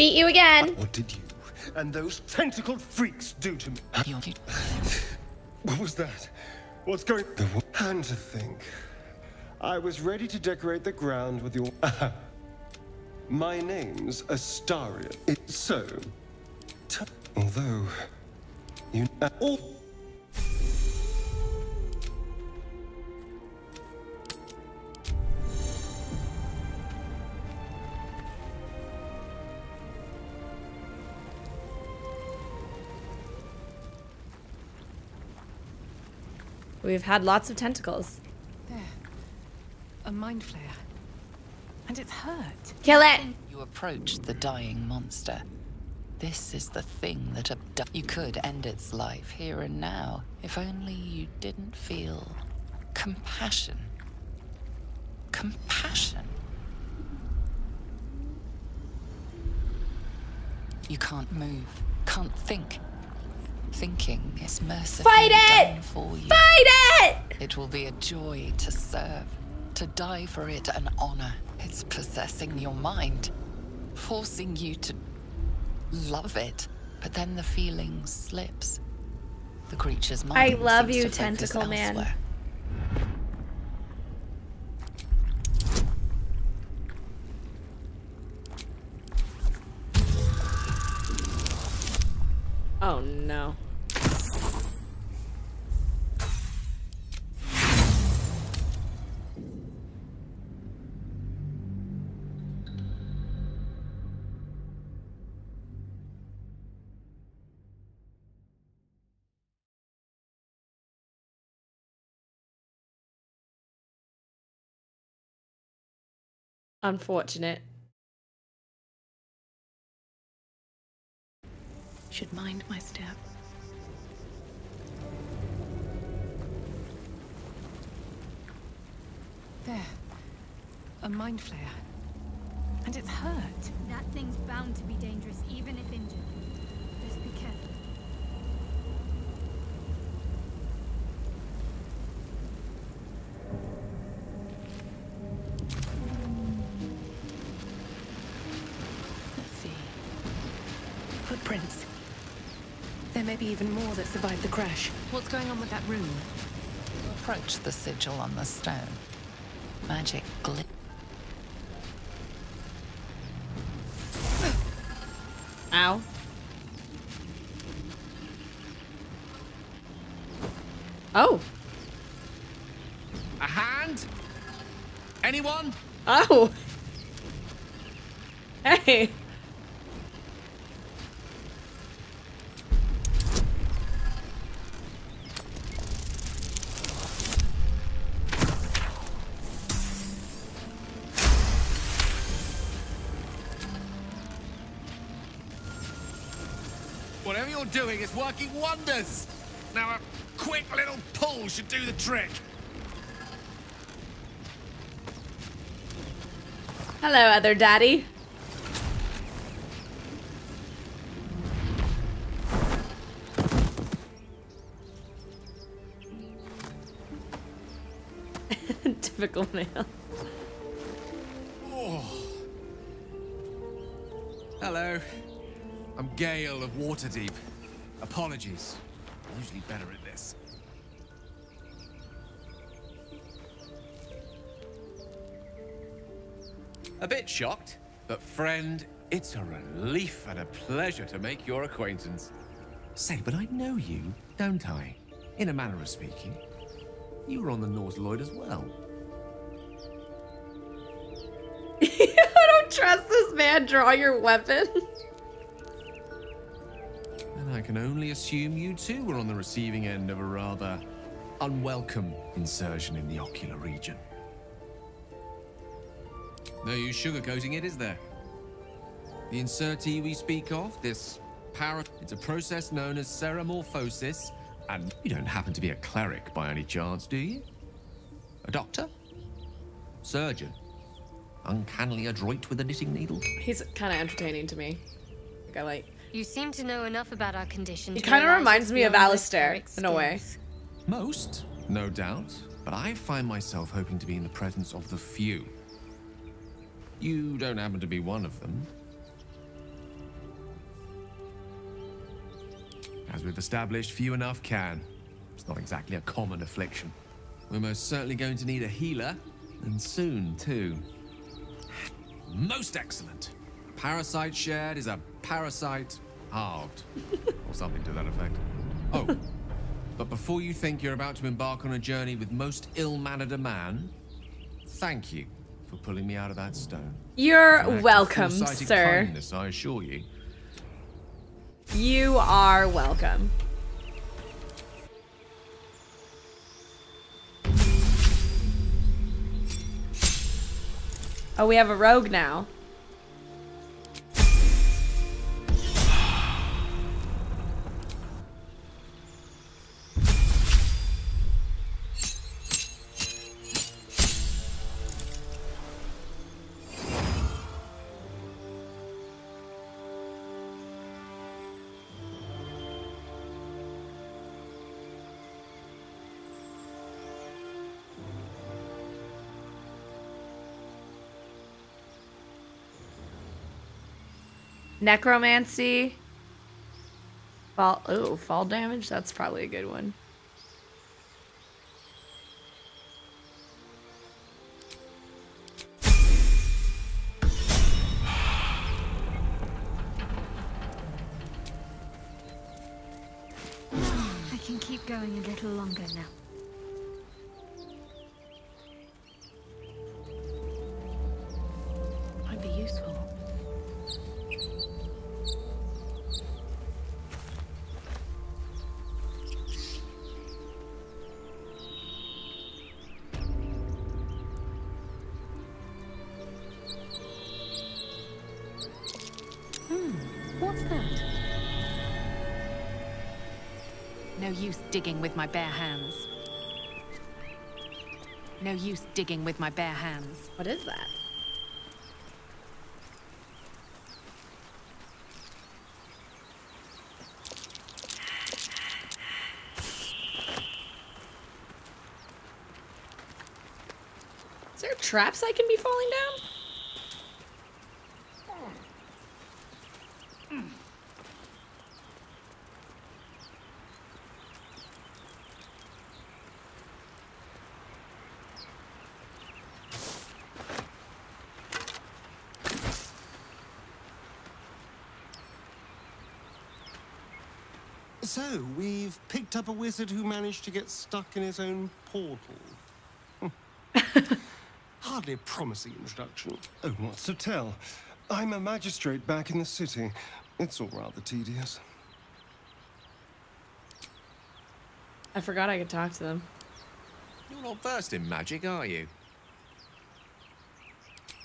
Beat you again. What did you and those tentacled freaks do to me? What was that? What's going... The and to think. I was ready to decorate the ground with your... Uh-huh. My name's Astarion. It's so... Although... You... all We've had lots of tentacles. There. A mind flayer. And it's hurt. Kill it! You approach the dying monster. This is the thing that abdu- you could end its life here and now, if only you didn't feel compassion. Compassion. You can't move, can't think. Thinking is mercifully Fight it! for you. Fight it! It will be a joy to serve, to die for it an honor. It's possessing your mind, forcing you to love it. But then the feeling slips. The creature's mind I love seems you, tentacle man. elsewhere. Oh no. Unfortunate. Should mind my step. There. A mind flayer. And it's hurt. That thing's bound to be dangerous, even if injured. There may be even more that survived the crash. What's going on with that room? Approach the sigil on the stone. Magic glit. Ow. Oh. A hand? Anyone? Oh. Hey. Whatever is working wonders. Now a quick little pull should do the trick. Hello, other daddy. Typical male. Oh. Hello. I'm Gale of Waterdeep. Apologies. Usually better at this. A bit shocked, but friend, it's a relief and a pleasure to make your acquaintance. Say, but I know you, don't I? In a manner of speaking. You were on the nautiloid as well. I don't trust this man. Draw your weapon. Can only assume you too were on the receiving end of a rather unwelcome insertion in the ocular region. No use sugarcoating it, is there? The insertee we speak of, this para, it's a process known as ceremorphosis, and you don't happen to be a cleric by any chance, do you? A doctor? Surgeon? Uncannily adroit with a knitting needle? He's kind of entertaining to me. Like I like. You seem to know enough about our condition. It kind of reminds me of Alistair in a way. Most, no doubt, but I find myself hoping to be in the presence of the few. You don't happen to be one of them. As we've established, few enough can. It's not exactly a common affliction. We're most certainly going to need a healer, and soon, too. Most excellent. Parasite shared is a parasite halved. or something to that effect. Oh, but before you think you're about to embark on a journey with most ill-mannered a man, thank you for pulling me out of that stone. You're An act of welcome, sir. Kindness, I assure you. You are welcome. Oh, we have a rogue now. Necromancy. Fall oh, fall damage? That's probably a good one. With my bare hands. No use digging with my bare hands. What is that? Is there traps I can be falling down? So, we've picked up a wizard who managed to get stuck in his own portal. Hmm. Hardly a promising introduction. Oh, what's to tell? I'm a magistrate back in the city. It's all rather tedious. I forgot I could talk to them. You're not versed in magic, are you?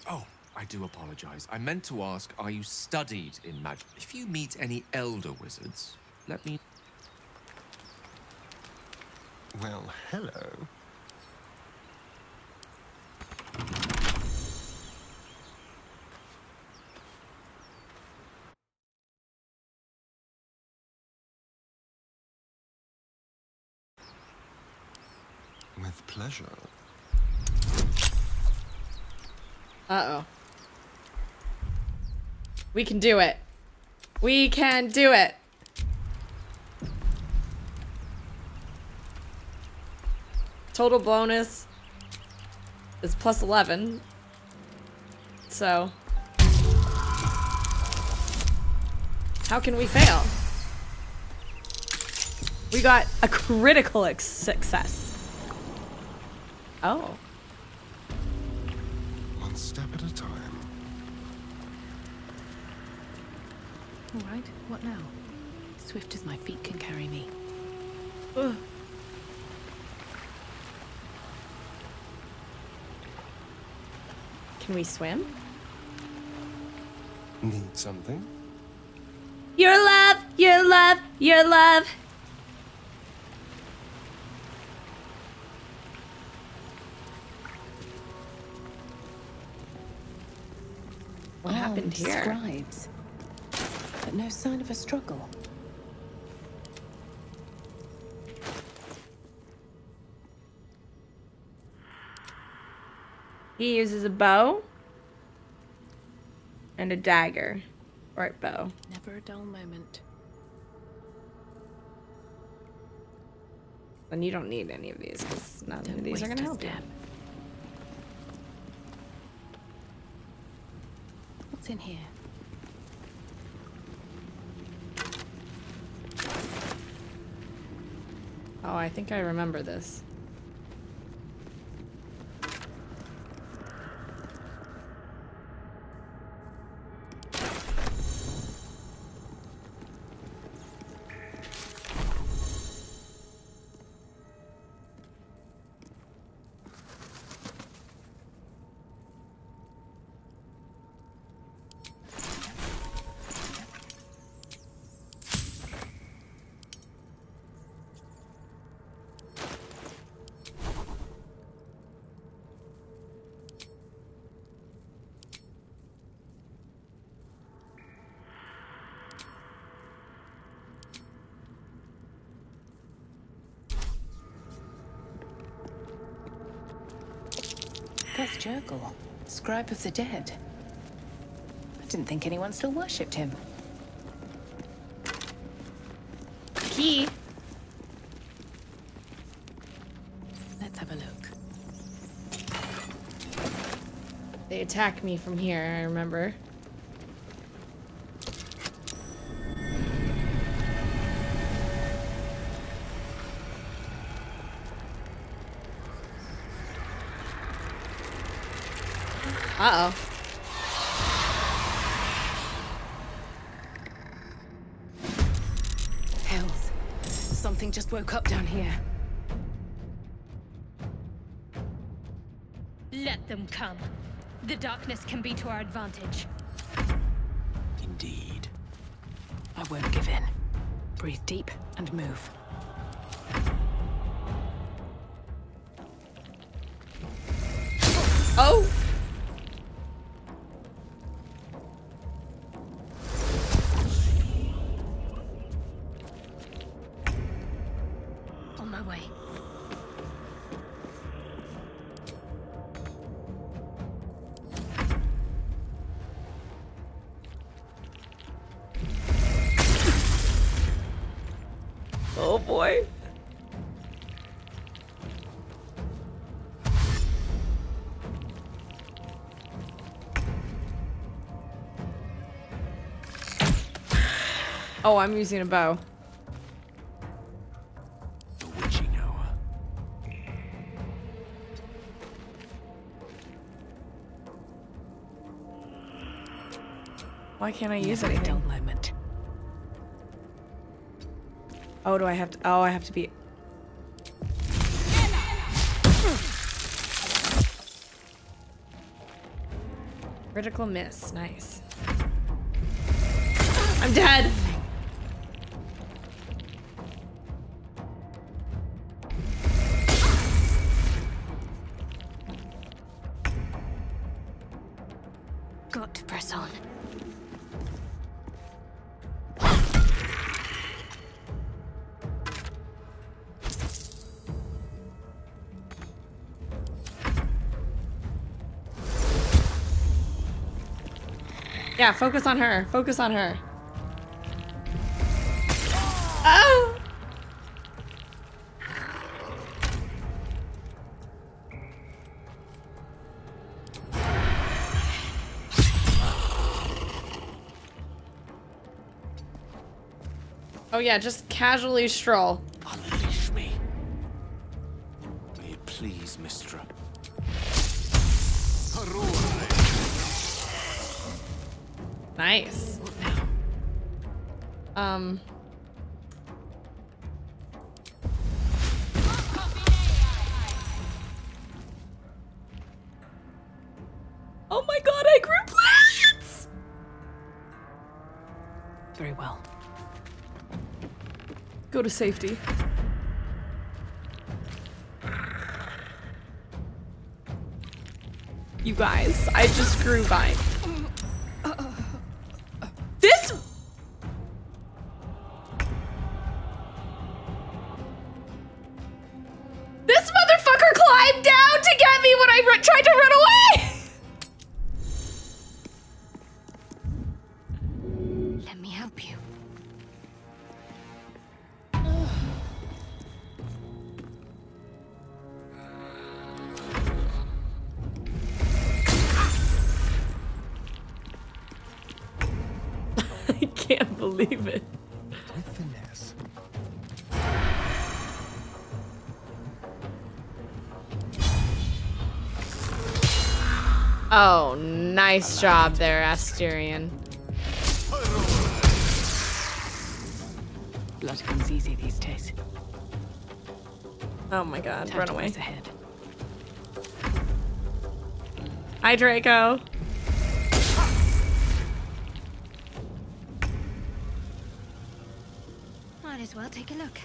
Oh, I do apologize. I meant to ask, are you studied in magic? If you meet any elder wizards, let me... Well, hello. With pleasure. Uh-oh. We can do it. We can do it. Total bonus is plus 11. So. How can we fail? We got a critical ex- success. Oh. One step at a time. All right, what now? Swift as my feet can carry me. Ugh. Can we swim? Need something? Your love, your love, your love. What oh, happened here? Scribes. But no sign of a struggle. He uses a bow and a dagger. Right bow. Never a dull moment. Then you don't need any of these because none Don't of these are gonna help you. What's in here? Oh, I think I remember this. Scribe of the dead. I didn't think anyone still worshipped him. Key. Let's have a look. They attack me from here, I remember. Uh-oh. Hells. Something just woke up down here. Let them come. The darkness can be to our advantage. Indeed. I won't give in. Breathe deep and move. Oh! Oh, I'm using a bow. The witching hour. Why can't I use a dull moment. Oh, do I have to? Oh, I have to be. Critical miss. Nice. I'm dead. Yeah, focus on her. Focus on her. Oh! Oh yeah, just casually stroll. Um. Oh my god, I grew plants! Very well. Go to safety. You guys, I just grew vine. Nice job there, Astarion. Blood comes easy these days. Oh my god, Time run away. ahead. Hi, Draco. Might as well take a look.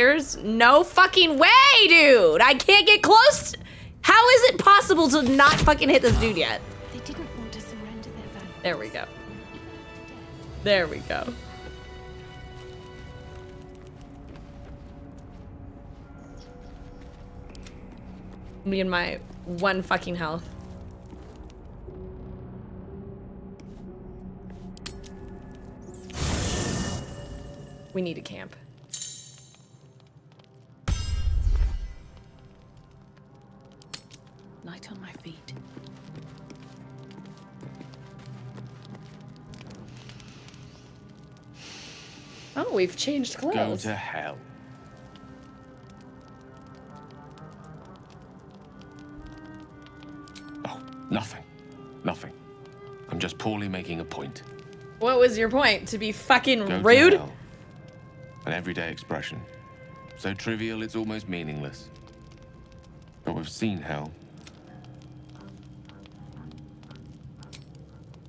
There's no fucking way, dude! I can't get close! How is it possible to not fucking hit this dude yet? They didn't want to surrender their value. There we go. There we go. Me and my one fucking health. We need a camp. Oh, we've changed clothes. Go to hell. Oh, nothing. Nothing. I'm just poorly making a point. What was your point? To be fucking Go rude? An everyday expression. So trivial it's almost meaningless. But we've seen hell.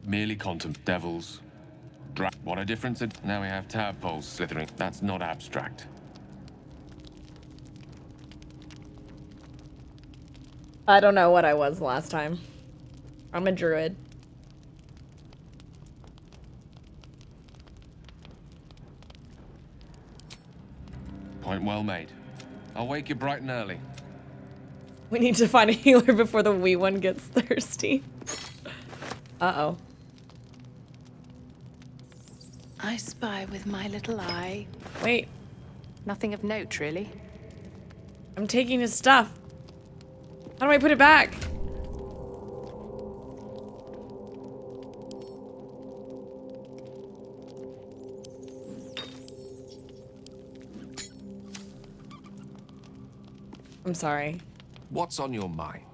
Merely contempt devils. What a difference it- now we have tadpoles slithering. That's not abstract. I don't know what I was last time. I'm a druid. Point well made. I'll wake you bright and early. We need to find a healer before the wee one gets thirsty. Uh-oh. I spy with my little eye. Wait, Nothing of note, really. I'm taking his stuff. How do I put it back? I'm sorry. What's on your mind?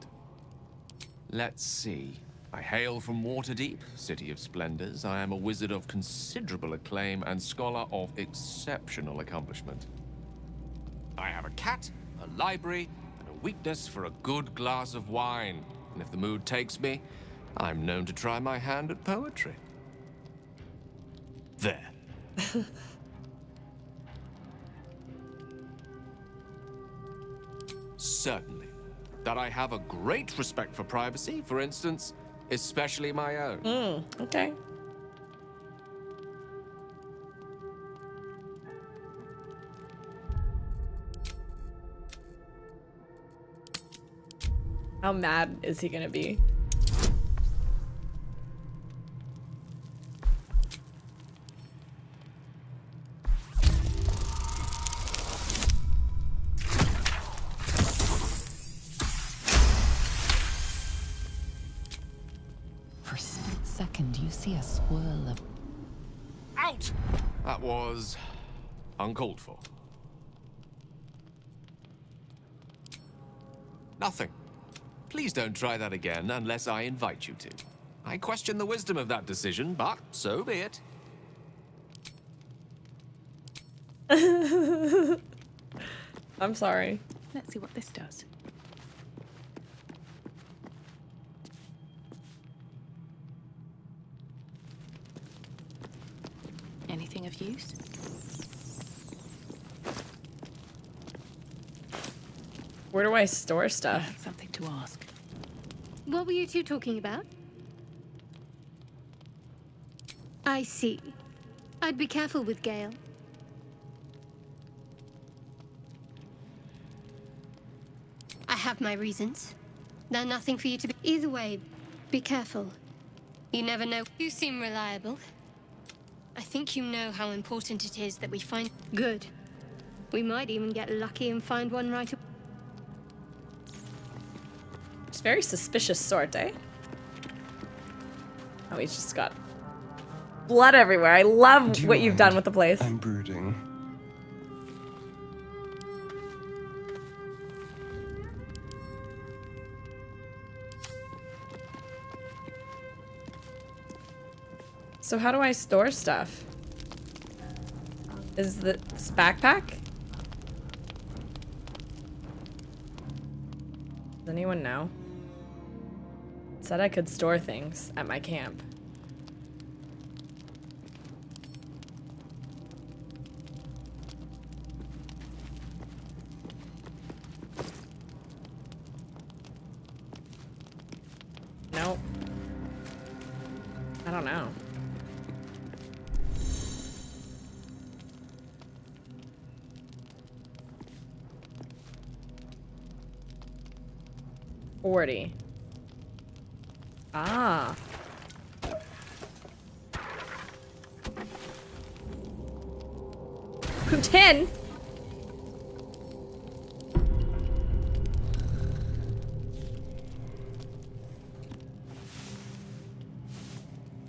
Let's see. I hail from Waterdeep, city of splendors. I am a wizard of considerable acclaim and scholar of exceptional accomplishment. I have a cat, a library, and a weakness for a good glass of wine. And if the mood takes me, I'm known to try my hand at poetry. There. Certainly. That I have a great respect for privacy, for instance, especially my own. Hmm, okay. How mad is he gonna be? Uncalled for. Nothing. Please don't try that again unless I invite you to. I question the wisdom of that decision, but so be it. I'm sorry. Let's see what this does. Anything of use? Where do I store stuff? I Something to ask. What were you two talking about? I see. I'd be careful with Gale. I have my reasons. They're nothing for you to be. Either way, be careful. You never know. You seem reliable. I think you know how important it is that we find. Good. We might even get lucky and find one right away. Very suspicious sort, eh? Oh, he's just got blood everywhere. I love Do what you've done with the place. I'm brooding. So how do I store stuff? Is the- this backpack? Does anyone know? Said I could store things at my camp.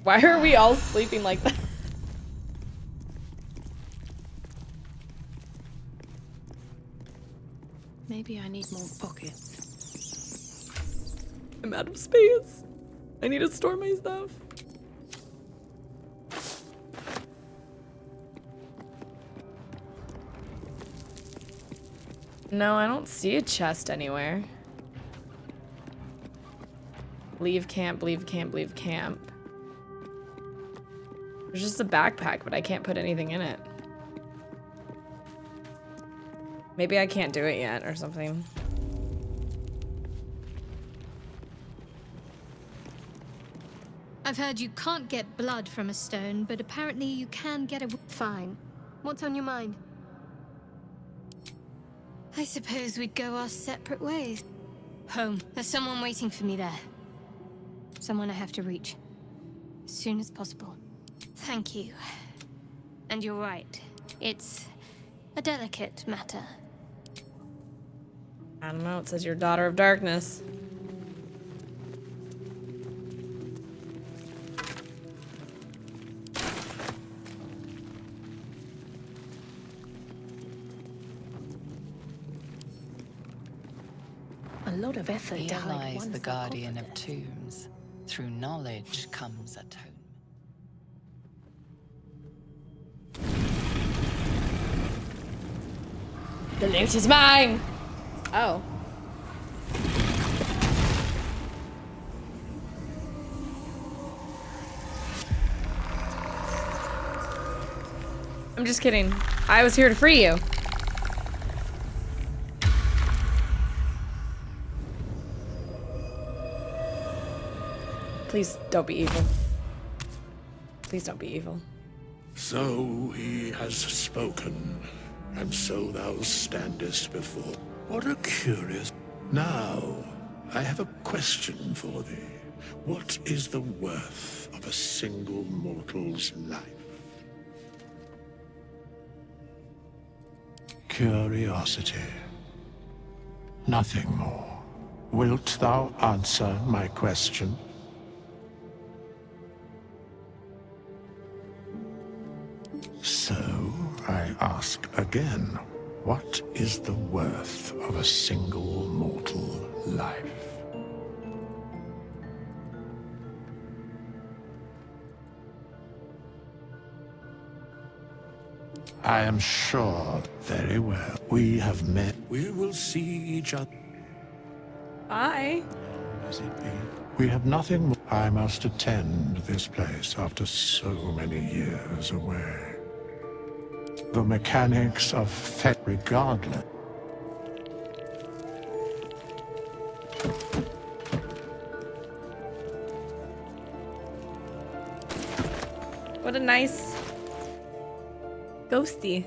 Why are we all sleeping like that? Maybe I need more pockets. I'm out of space. I need to store my stuff. No, I don't see a chest anywhere. Leave camp, leave camp, leave camp. There's just a backpack, but I can't put anything in it. Maybe I can't do it yet or something. I've heard you can't get blood from a stone, but apparently you can get a. Fine. What's on your mind? I suppose we'd go our separate ways. Home. There's someone waiting for me there. Someone I have to reach. As soon as possible. Thank you. And you're right. It's a delicate matter. I don't know, it says you're daughter of darkness. A lot of effort Here to hide lies one the guardian of tombs. Through knowledge comes a atonement. The loot is mine! Oh. I'm just kidding. I was here to free you. Please don't be evil. Please don't be evil. So he has spoken, and so thou standest before. What a curious. Now, I have a question for thee. What is the worth of a single mortal's life? Curiosity. Nothing more. Wilt thou answer my question? Again. What is the worth of a single mortal life? I am sure very well. We have met. We will see each other Bye. as it be. We have nothing more. I must attend this place after so many years away. The mechanics of fate regardless. What a nice ghosty.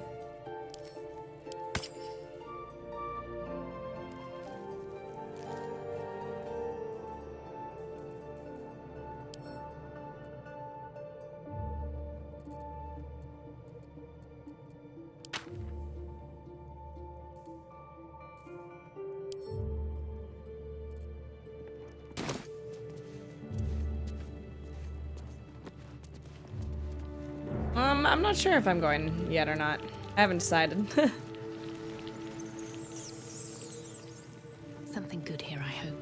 Sure if I'm going yet or not. I haven't decided. Something good here, I hope.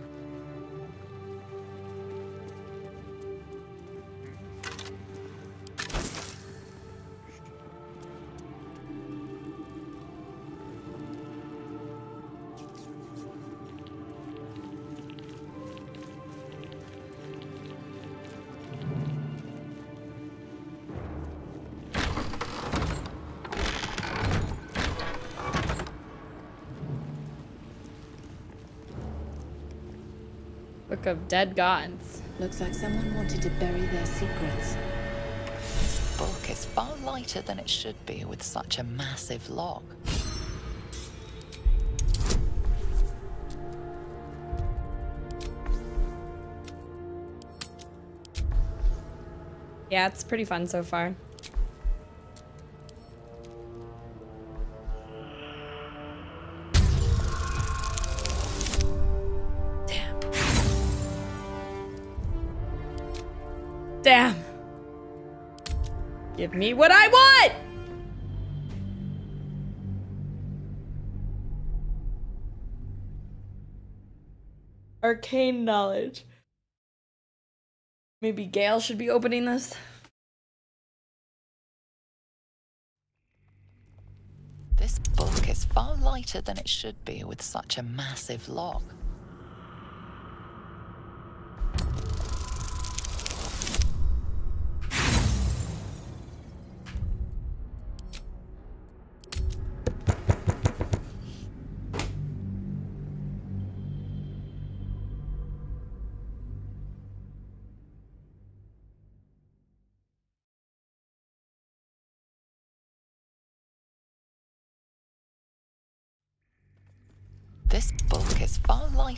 Of Dead Gods. Looks like someone wanted to bury their secrets. This book is far lighter than it should be with such a massive log. Yeah, it's pretty fun so far. Give me what I want! Arcane knowledge. Maybe Gale should be opening this. This book is far lighter than it should be with such a massive log.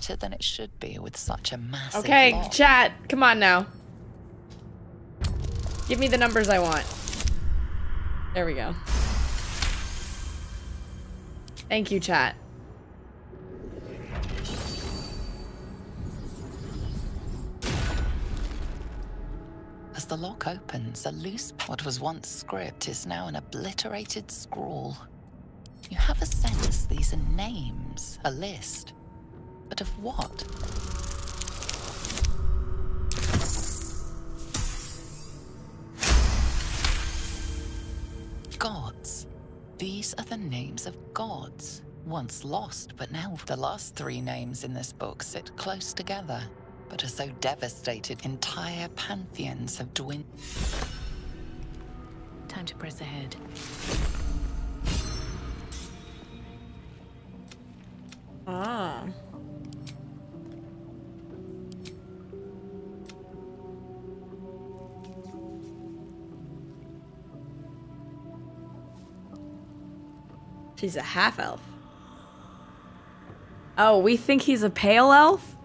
Lighter than it should be with such a massive Okay, chat, come on now. Give me the numbers I want. There we go. Thank you, chat. As the lock opens, a loose what was once script is now an obliterated scrawl. You have a sense these are names, a list. But of what? Gods. These are the names of gods. Once lost, but now the last three names in this book sit close together, but are so devastated entire pantheons have dwindled. Time to press ahead. Ah. She's a half elf. Oh, we think he's a pale elf?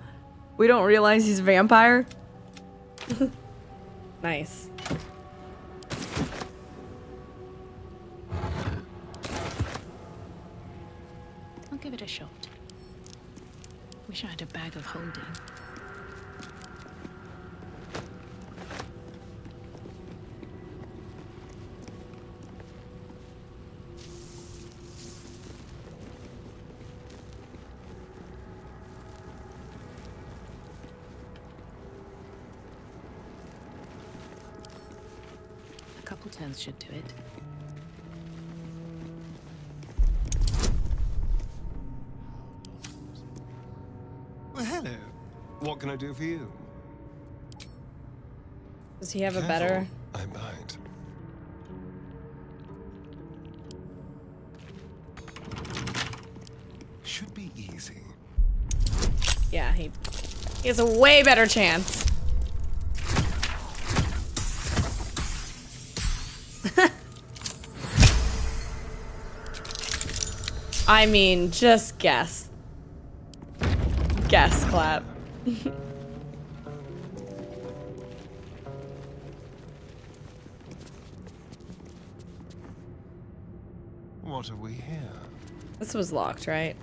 We don't realize he's a vampire? nice. Couple should do it. Well, hello. What can I do for you? Does he have a better? I might. Should be easy. Yeah, he, he has a way better chance. I mean, just guess. Guess clap. What are we here? This was locked, right?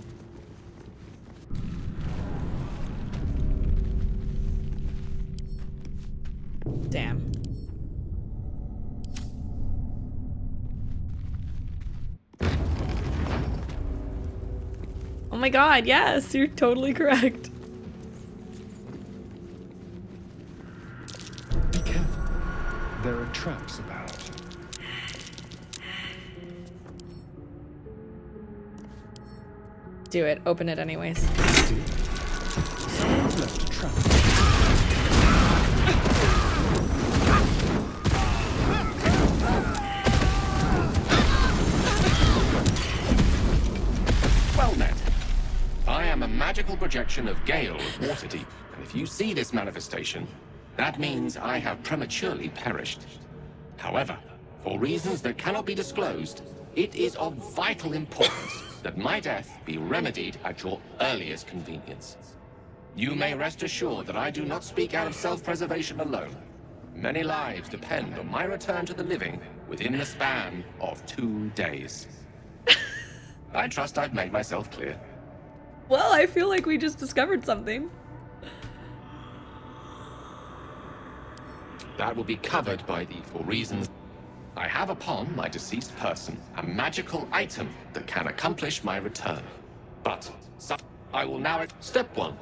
God, yes, you're totally correct. Be careful. There are traps about. Do it, open it anyways. Projection of Gale of Waterdeep, and if you see this manifestation, that means I have prematurely perished. However, for reasons that cannot be disclosed, it is of vital importance that my death be remedied at your earliest convenience. You may rest assured that I do not speak out of self-preservation alone. Many lives depend on my return to the living within the span of two days. I trust I've made myself clear. Well, I feel like we just discovered something. That will be covered by the for reasons. I have upon my deceased person a magical item that can accomplish my return. But I will now. Step one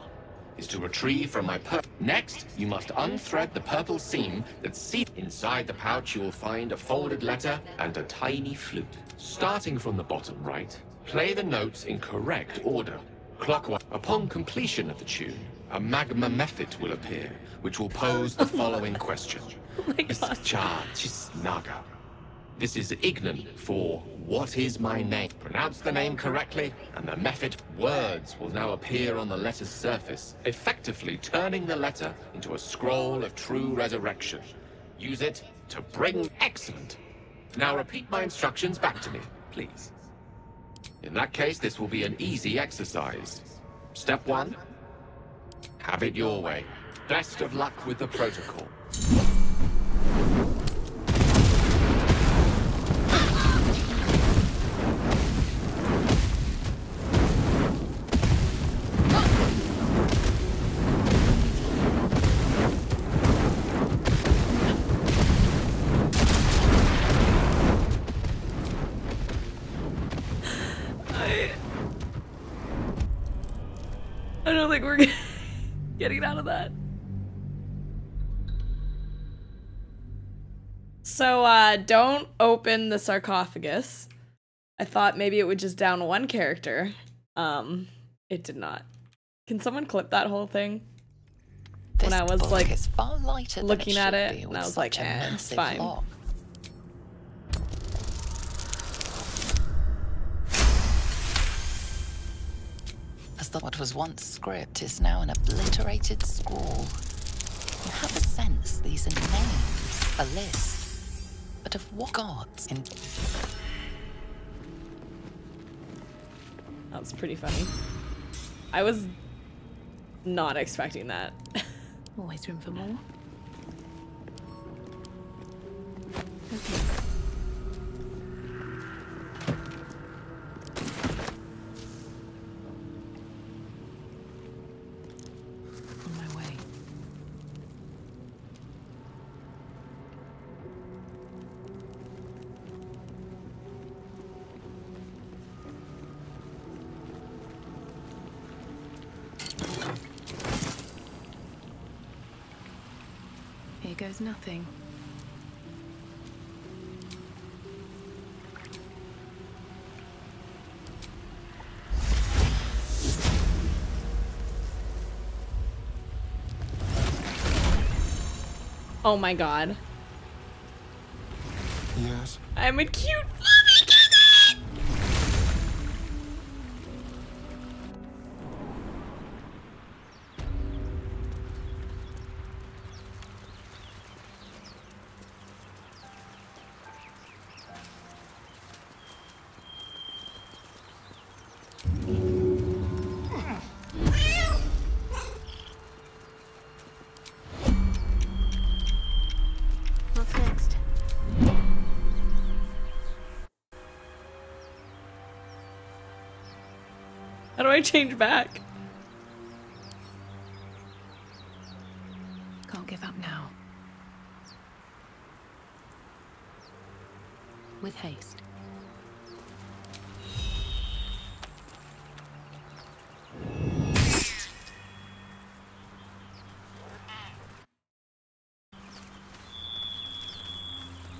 is to retrieve from my per. Next, you must unthread the purple seam that seat inside the pouch. You will find a folded letter and a tiny flute. Starting from the bottom right, play the notes in correct order. Clockwise. Upon completion of the tune, a magma mephit will appear, which will pose the following question. Cha Chisnaga. This is Ignan for What is my name? Pronounce the name correctly, and the mephit words will now appear on the letter's surface, effectively turning the letter into a scroll of true resurrection. Use it to bring excellent. Now repeat my instructions back to me, please. In that case, this will be an easy exercise. Step one, have it your way. Best of luck with the protocol. So, uh, don't open the sarcophagus. I thought maybe it would just down one character. Um, it did not. Can someone clip that whole thing? This when I was like is far lighter than looking it at it, and I was like, a eh, it's fine. lock. As though what was once script is now an obliterated scrawl. You have a sense these are names, a list, but of what gods in That was pretty funny. I was not expecting that. Always room for more. On Here goes nothing. Oh my god. Yes. I'm a cute do I change back? Can't give up now. With haste.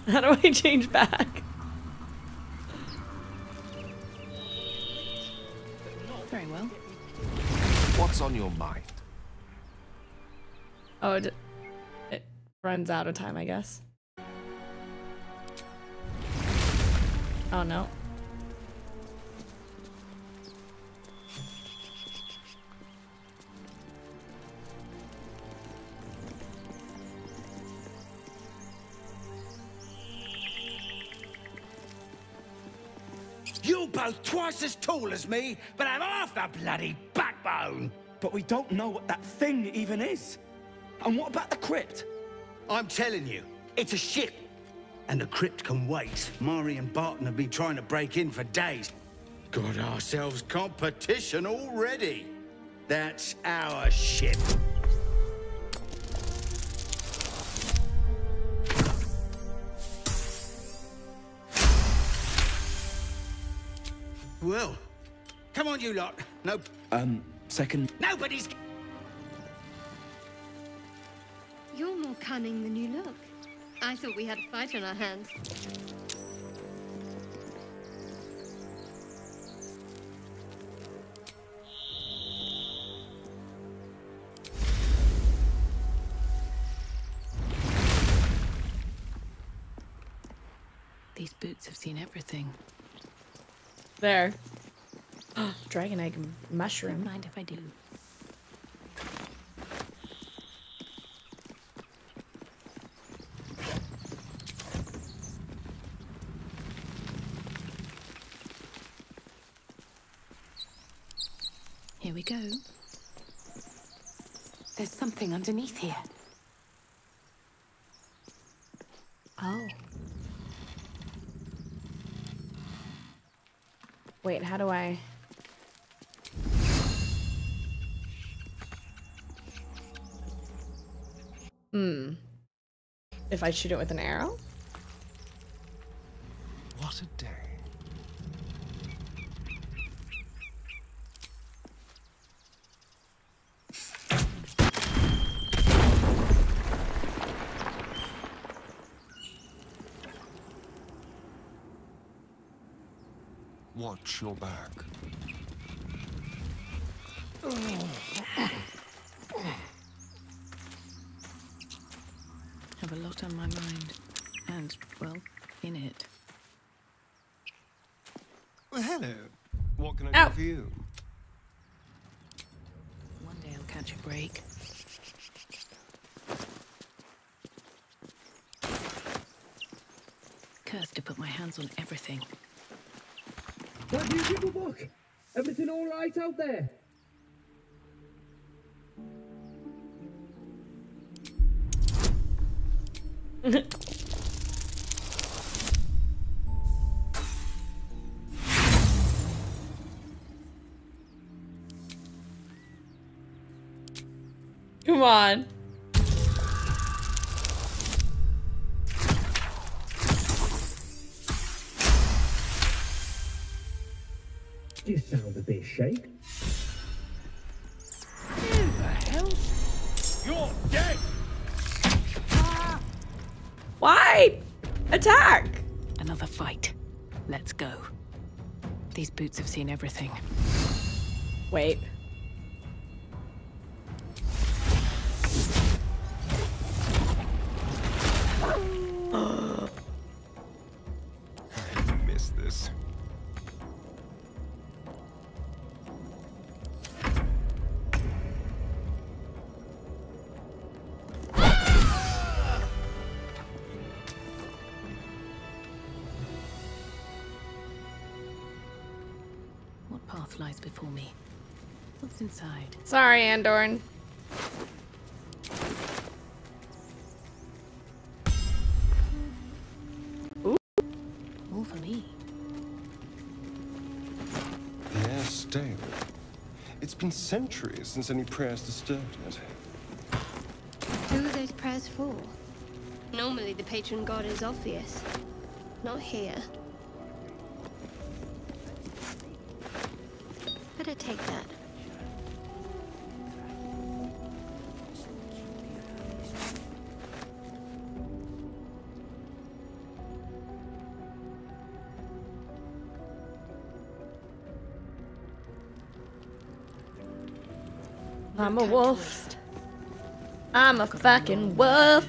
How do I change back? Runs out of time, I guess. Oh no. You're both twice as tall as me, but have half the bloody backbone. But we don't know what that thing even is. And what about the crypt? I'm telling you, it's a ship. And the crypt can wait. Mari and Barton have been trying to break in for days. Got ourselves competition already. That's our ship. Well, come on, you lot. No, Um, second. nobody's. Cunning than you look. I thought we had a fight on our hands. These boots have seen everything. There. Dragon egg mushroom. Don't mushroom. mind if I do. Here we go. There's something underneath here. Oh. Wait, how do I? Hmm. If I shoot it with an arrow? What a day. Watch your back. Have a lot on my mind. And, well, in it. Well, hello. What can I Ow. do for you? One day I'll catch a break. Cursed to put my hands on everything. Everything all right out there? sound a bit shake. You're dead. Why? Attack! Another fight. Let's go. These boots have seen everything. Wait. Inside? Sorry, Andorn. More for me. The air's stale. It's been centuries since any prayers disturbed it. Who are those prayers for? Normally the patron god is obvious. Not here. I'm a wolf. I'm a fucking wolf.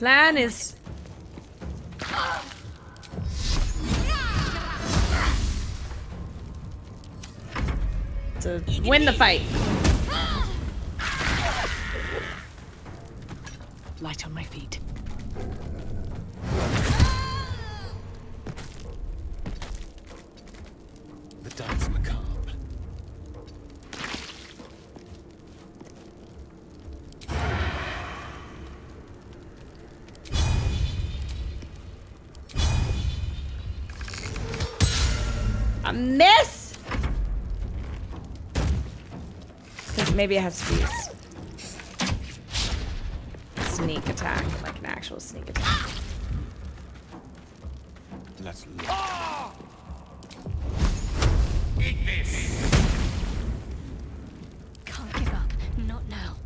Plan is to win the fight. Maybe it has to be sneak attack, like an actual sneak attack. Let's eat this. Can't give up. Not now.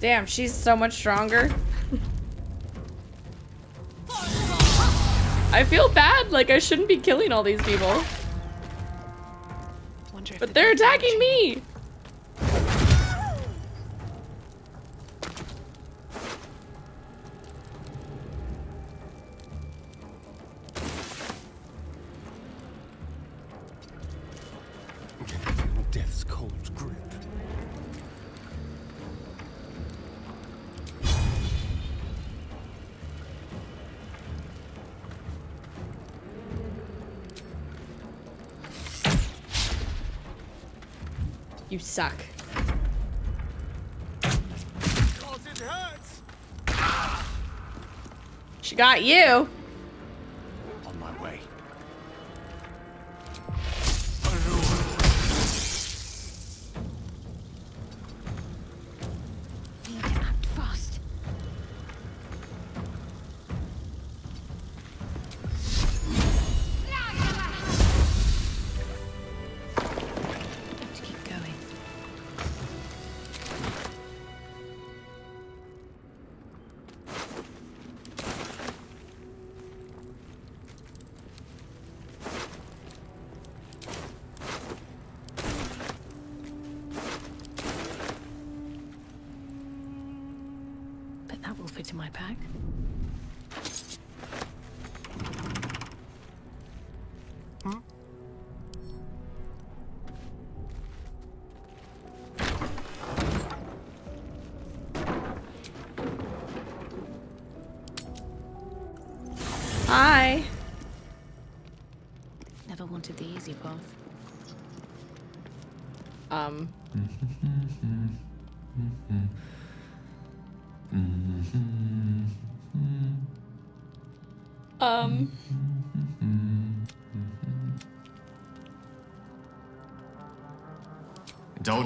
Damn, she's so much stronger. I feel bad, like I shouldn't be killing all these people. But they're attacking me! Death's cold grip? You suck. Cause it hurts! She got you!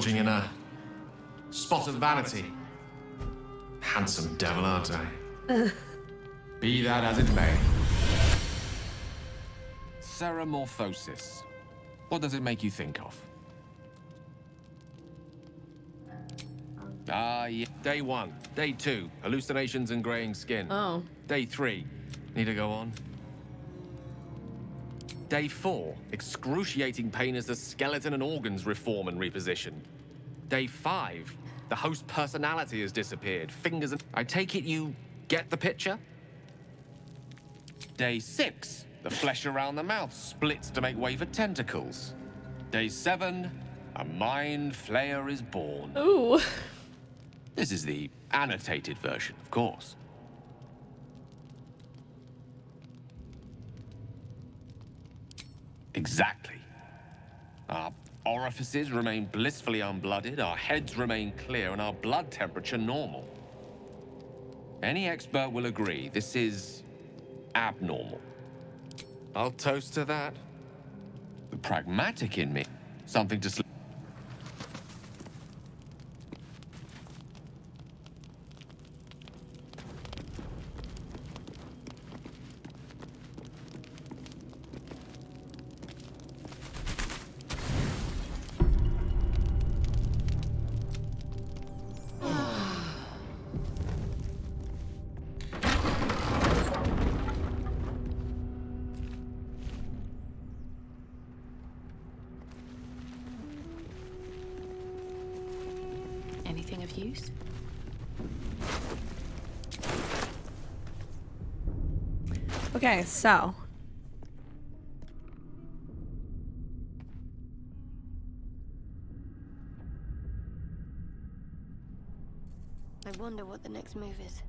Indulging in a spot of vanity. Handsome devil, aren't I? Be that as it may. Ceremorphosis. What does it make you think of? Ah, yeah. Day one. Day two. Hallucinations and graying skin. Oh. Day three. Need to go on? Day four. Excruciating pain as the skeleton and organs reform and reposition. Day five. The host personality has disappeared. Fingers and... I take it you get the picture? Day six. The flesh around the mouth splits to make way for tentacles. Day seven. A mind flayer is born. Ooh. This is the annotated version, of course. Exactly. Our orifices remain blissfully unblooded, our heads remain clear, and our blood temperature normal. Any expert will agree this is abnormal. I'll toast to that. The pragmatic in me, something to. Sl- Okay, so. I wonder what the next move is.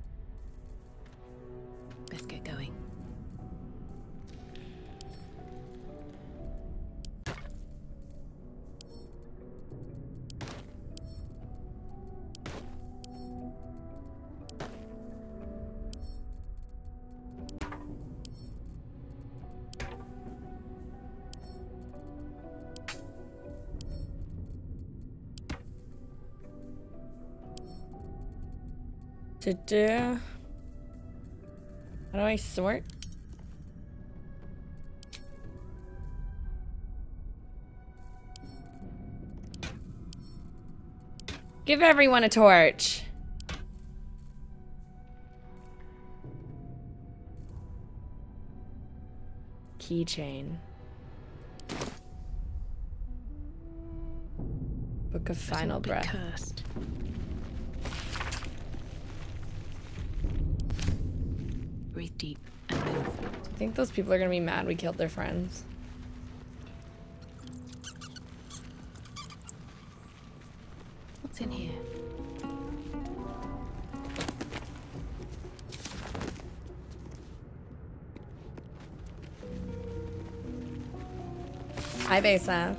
To do. How do I sort? Give everyone a torch. Keychain. Book of Final Breath. Cursed. Deep and move. I think those people are gonna be mad we killed their friends. What's in here? Hi, Besa.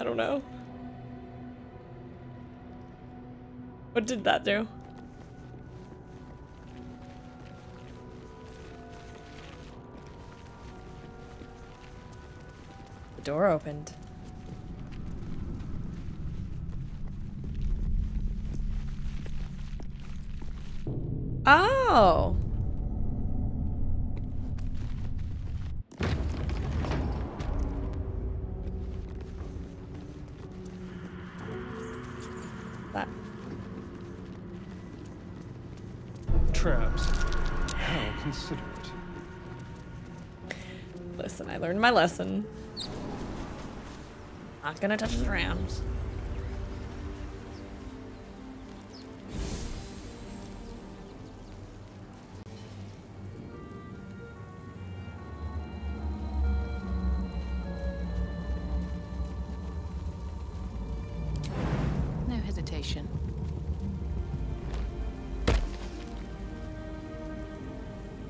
I don't know. What did that do? The door opened. Oh. Learned my lesson. Not gonna touch the rams. No hesitation.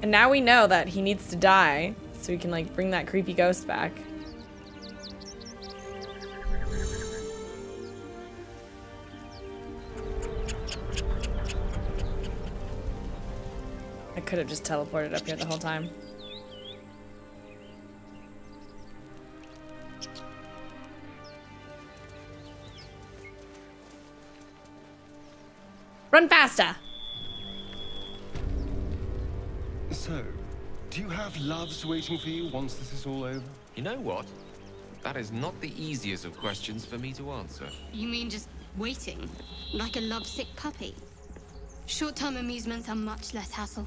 And now we know that he needs to die so we can like bring that creepy ghost back. I could have just teleported up here the whole time. Run faster! Have loves waiting for you once this is all over? You know what? That is not the easiest of questions for me to answer. You mean just waiting? Like a lovesick puppy? Short-term amusements are much less hassle.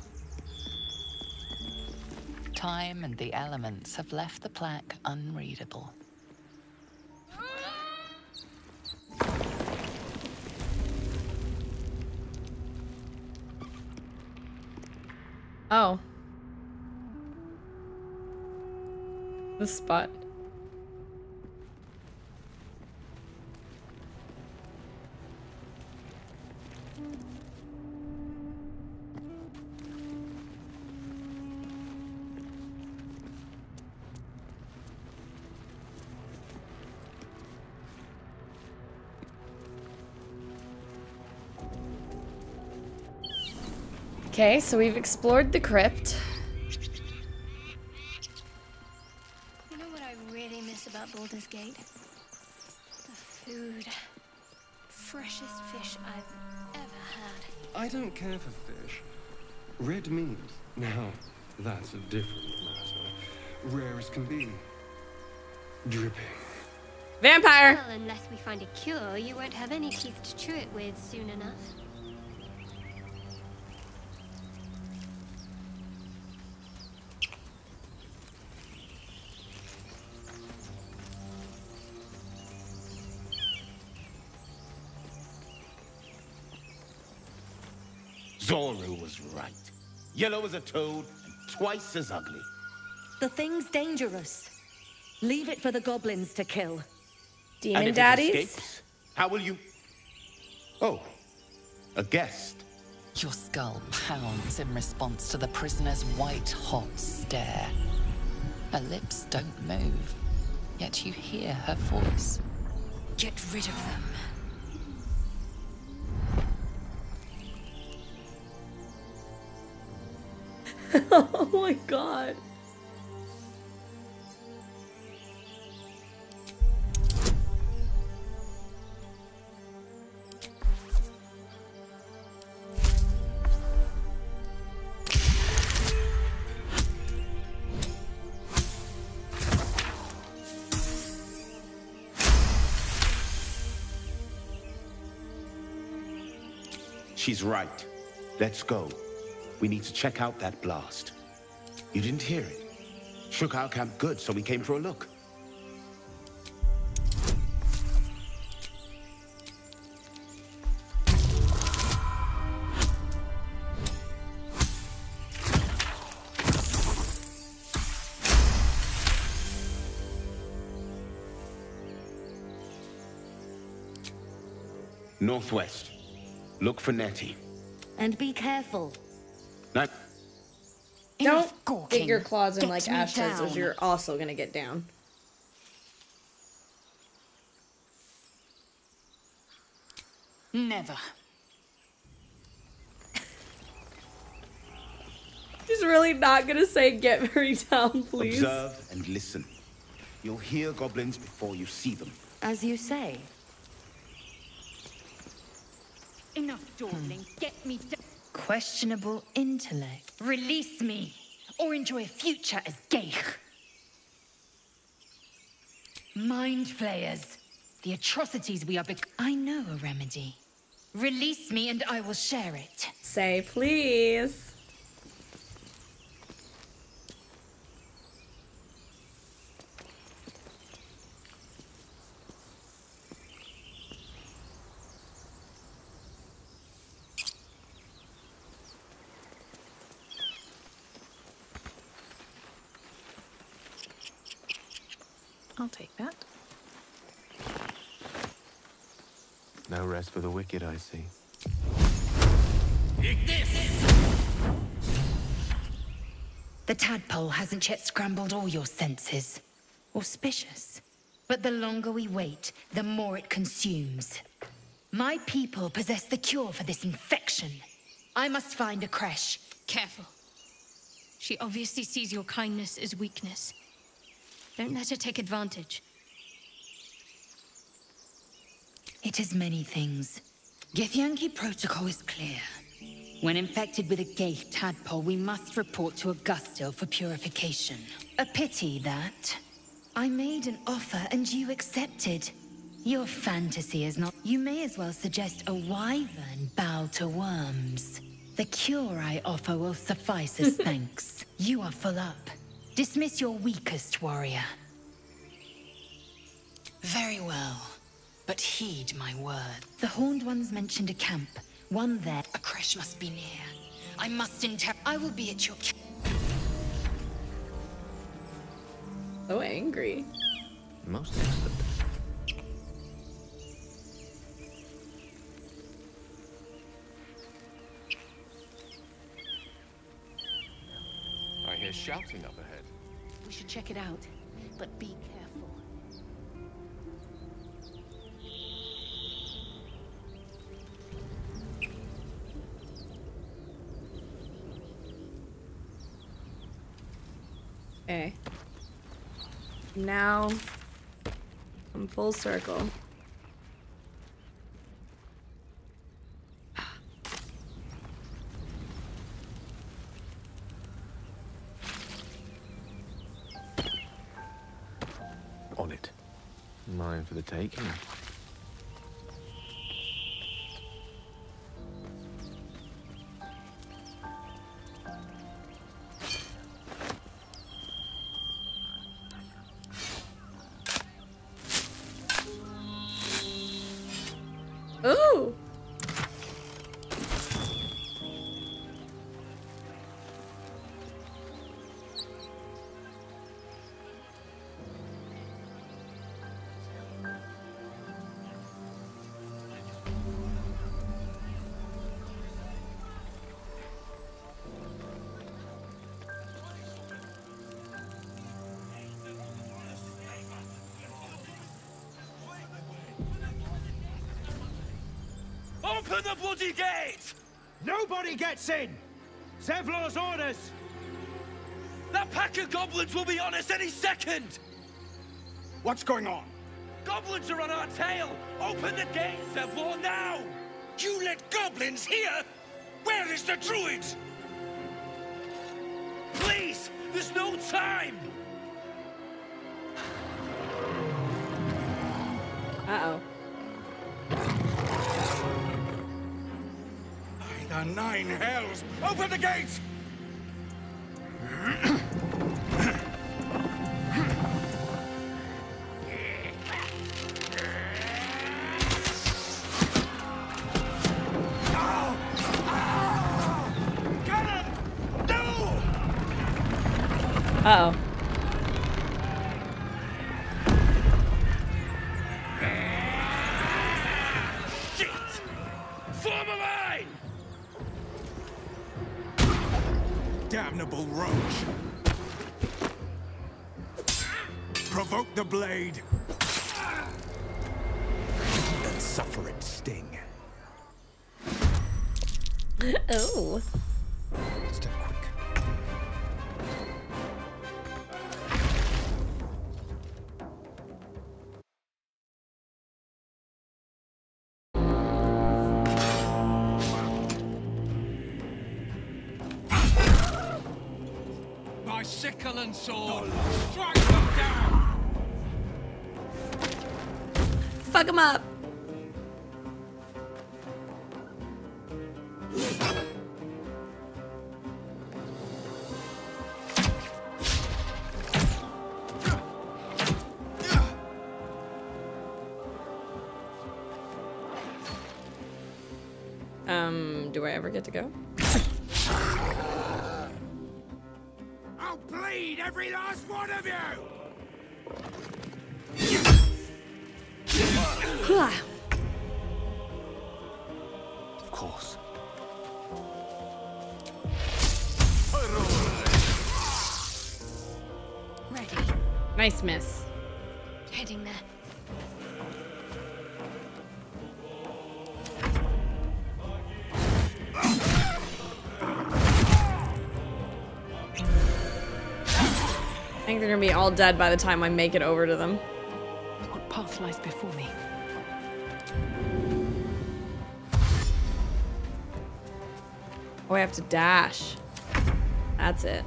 Time and the elements have left the plaque unreadable. The spot. Okay, so we've explored the crypt. Care for fish. Red meat. Now, that's a different matter. Rare as can be. Dripping. Vampire! Well, unless we find a cure, you won't have any teeth to chew it with soon enough. Zorru was right. Yellow as a toad, and twice as ugly. The thing's dangerous. Leave it for the goblins to kill. Demon and Demon if it daddies? escapes, how will you... Oh, a guest. Your skull pounds in response to the prisoner's white-hot stare. Her lips don't move, yet you hear her voice. Get rid of them. oh my god. She's right. Let's go. We need to check out that blast. You didn't hear it? Shook our camp good, so we came for a look. Northwest. Look for Nettie. And be careful. Now, Don't get your claws in like me Ash does, or you're also gonna get down. Never. She's really not gonna say get very down, please. observe and listen. You'll hear goblins before you see them. As you say. Enough dawdling. Get me down. Questionable intellect. Release me, or enjoy a future as Ghaik. Mind flayers. The atrocities we are bec- I know a remedy. Release me and I will share it. Say please. I'll take that. No rest for the wicked, I see. The tadpole hasn't yet scrambled all your senses. Auspicious. But the longer we wait, the more it consumes. My people possess the cure for this infection. I must find a creche. Careful. She obviously sees your kindness as weakness. Don't let her take advantage. It is many things. Githyanki protocol is clear. When infected with a Ghaik tadpole, we must report to Augustil for purification. A pity that. I made an offer and you accepted. Your fantasy is not... You may as well suggest a wyvern bow to worms. The cure I offer will suffice as thanks. You are full up. Dismiss your weakest warrior. Very well. But heed my word. The Horned Ones mentioned a camp. One there. A creche must be near. I must inter- I will be at your camp. So angry. Most excellent. I hear shouting up ahead. We should check it out, but be careful. Okay. Now I'm full circle. Mine Open the bloody gate! Nobody gets in! Zevlor's orders! That pack of goblins will be on us any second! What's going on? Goblins are on our tail! Open the gate, Zevlor, now! You let goblins here? Where is the druid? Please! There's no time! Uh-oh. Nine hells! Open the gate! up. Um, do I ever get to go? I'll bleed every last one of you! Nice miss. Heading there. I think they're gonna be all dead by the time I make it over to them. What path lies before me? Oh, I have to dash. That's it.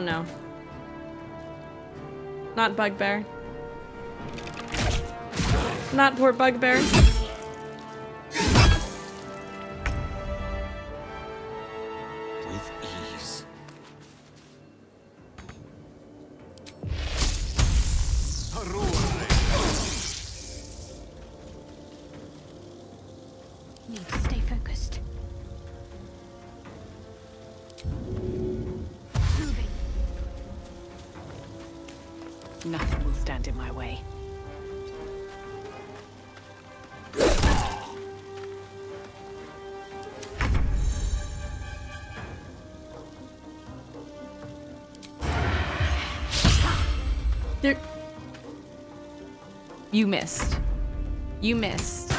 Oh no. Not Bugbear. Not poor Bugbear. You missed. You missed.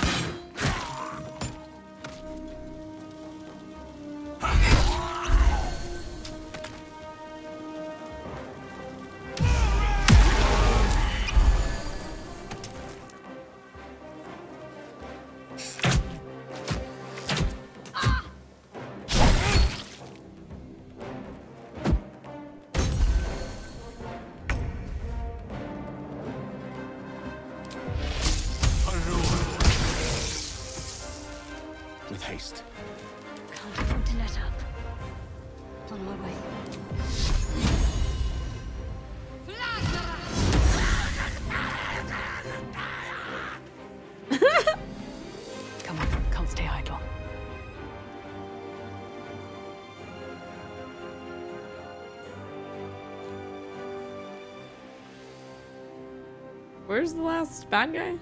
Where's the last bad guy? Is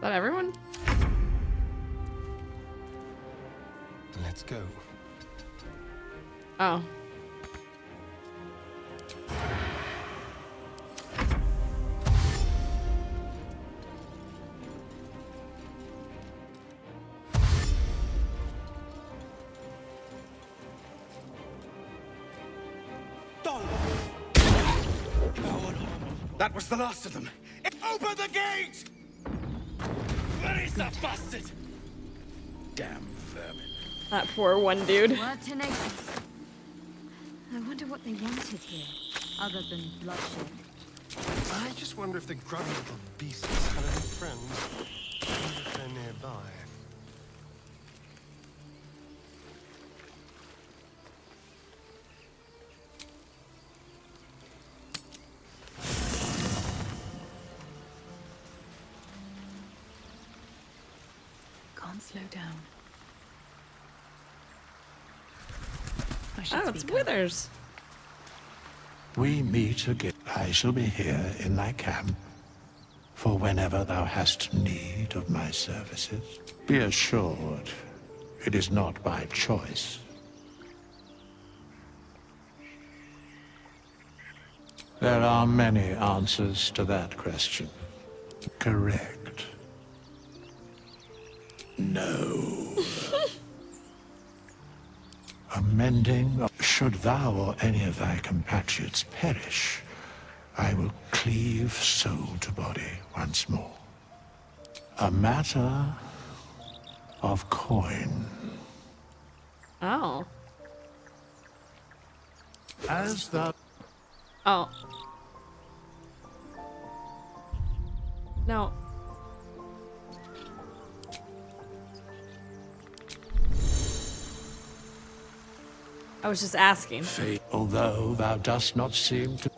that everyone? Let's go. Oh. The last of them. Open the gate! Where is that bastard? Damn vermin. That poor one dude. Word to. I wonder what they wanted here, other than bloodshed. I just wonder if the grubby little beasts had any friends. I wonder if they're nearby. Slow down. Oh, it's speak up. Withers. We meet again. I shall be here in thy camp for whenever thou hast need of my services. Be assured, it is not by choice. There are many answers to that question. Correct. No. Amending, should thou or any of thy compatriots perish, I will cleave soul to body once more. A matter of coin. Oh. As the Oh. No. I was just asking. fate, although thou dost not seem to.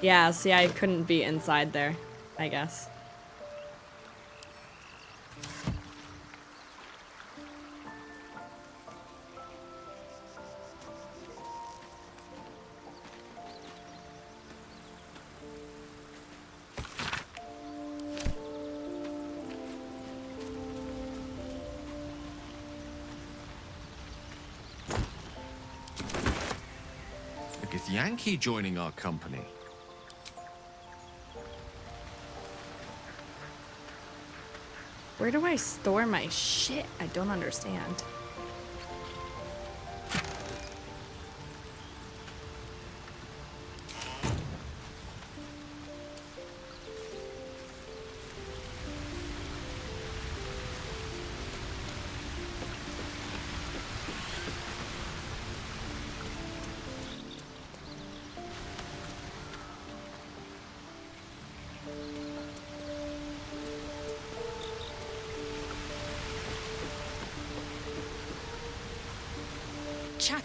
Yeah, see, I couldn't be inside there, I guess. It's joining our company. Where do I store my shit? I don't understand.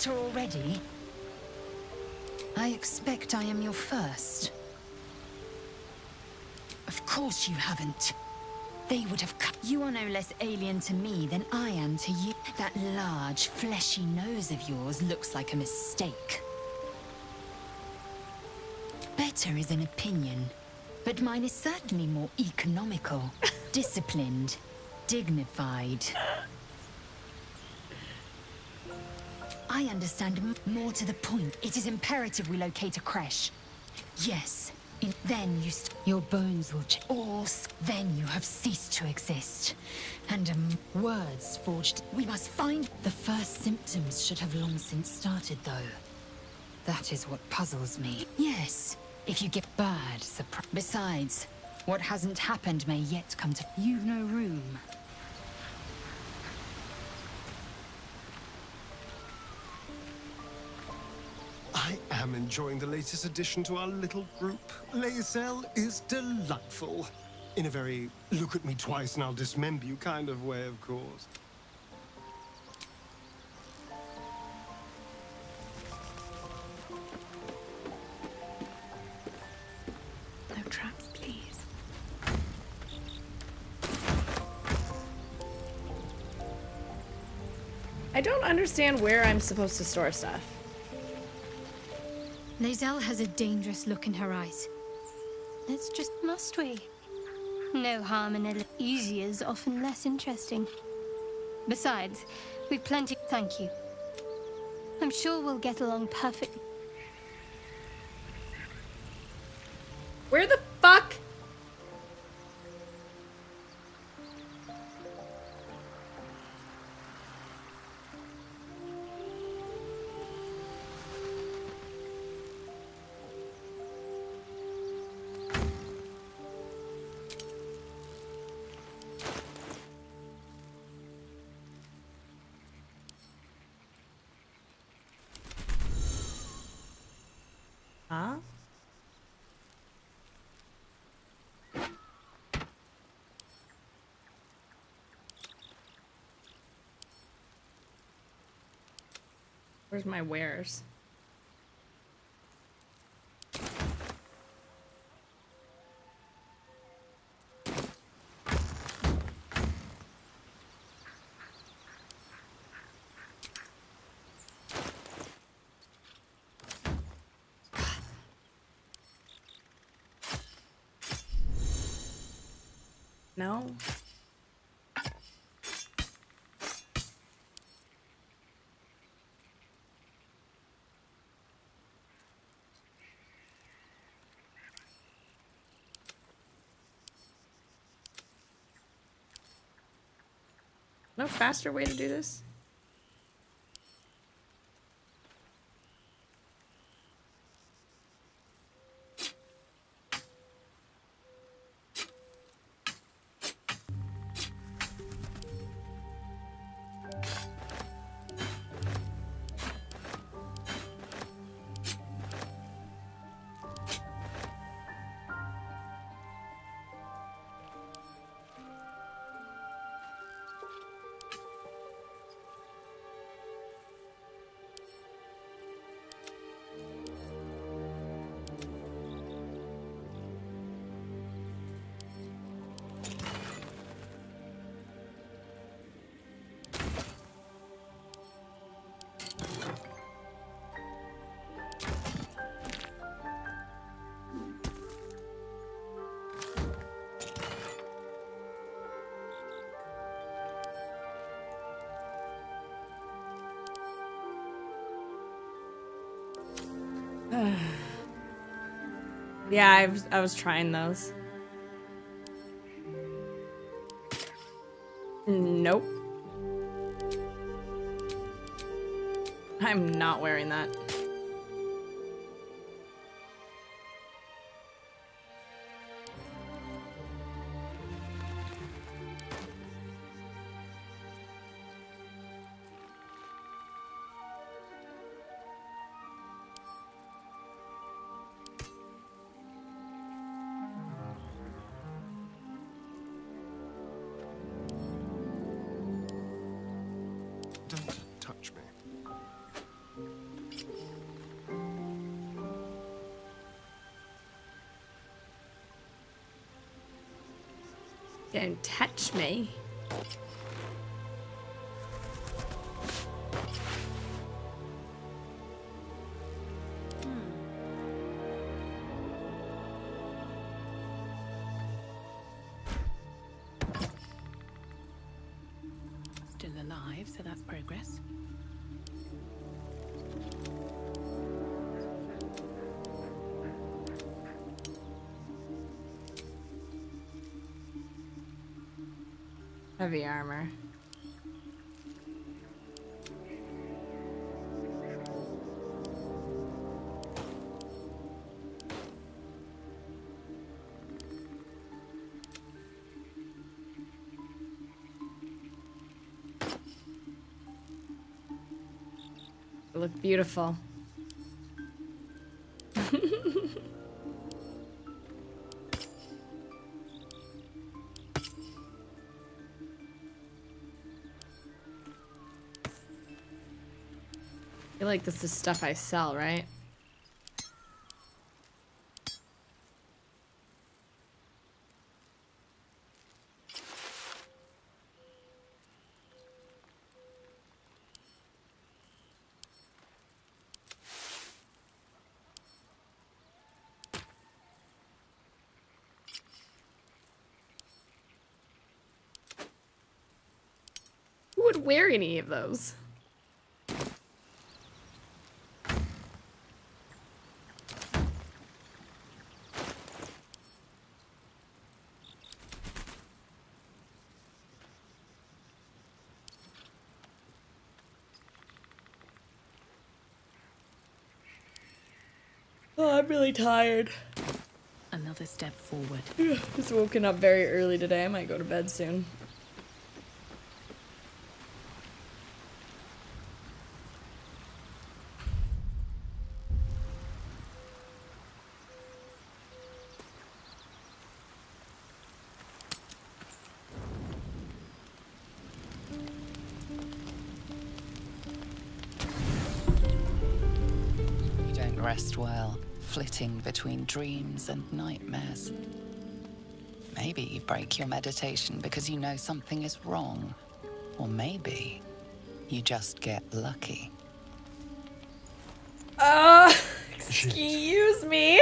Chatter already? I expect I am your first. Of course you haven't. They would have cut. You are no less alien to me than I am to you. That large, fleshy nose of yours looks like a mistake. Better is an opinion, but mine is certainly more economical, disciplined, dignified. I understand more to the point. It is imperative we locate a creche. Yes. In, then you your bones will ch- or then you have ceased to exist. And um, words forged. We must find the first symptoms should have long since started, though. That is what puzzles me. Yes, if you get bad surprise. Besides, what hasn't happened may yet come to. You've no room. Am enjoying the latest addition to our little group. Lae'zel is delightful. In a very look at me twice and I'll dismember you kind of way, of course. No traps, please. I don't understand where I'm supposed to store stuff. Lae'zel has a dangerous look in her eyes. Let's just, must we? No harm in a little. Easy is often less interesting. Besides, we've plenty. Thank you. I'm sure we'll get along perfectly. Where the fuck? Where's my wares? No. No faster way to do this? Yeah, I was, I was trying those. Nope. I'm not wearing that. Touch me. Heavy armor. Look beautiful. Feel like this is stuff I sell, right? Who would wear any of those? Oh, I'm really tired. Another step forward. Just woken up very early today. I might go to bed soon. Flitting between dreams and nightmares. Maybe you break your meditation because you know something is wrong. Or maybe you just get lucky. Uh, excuse me.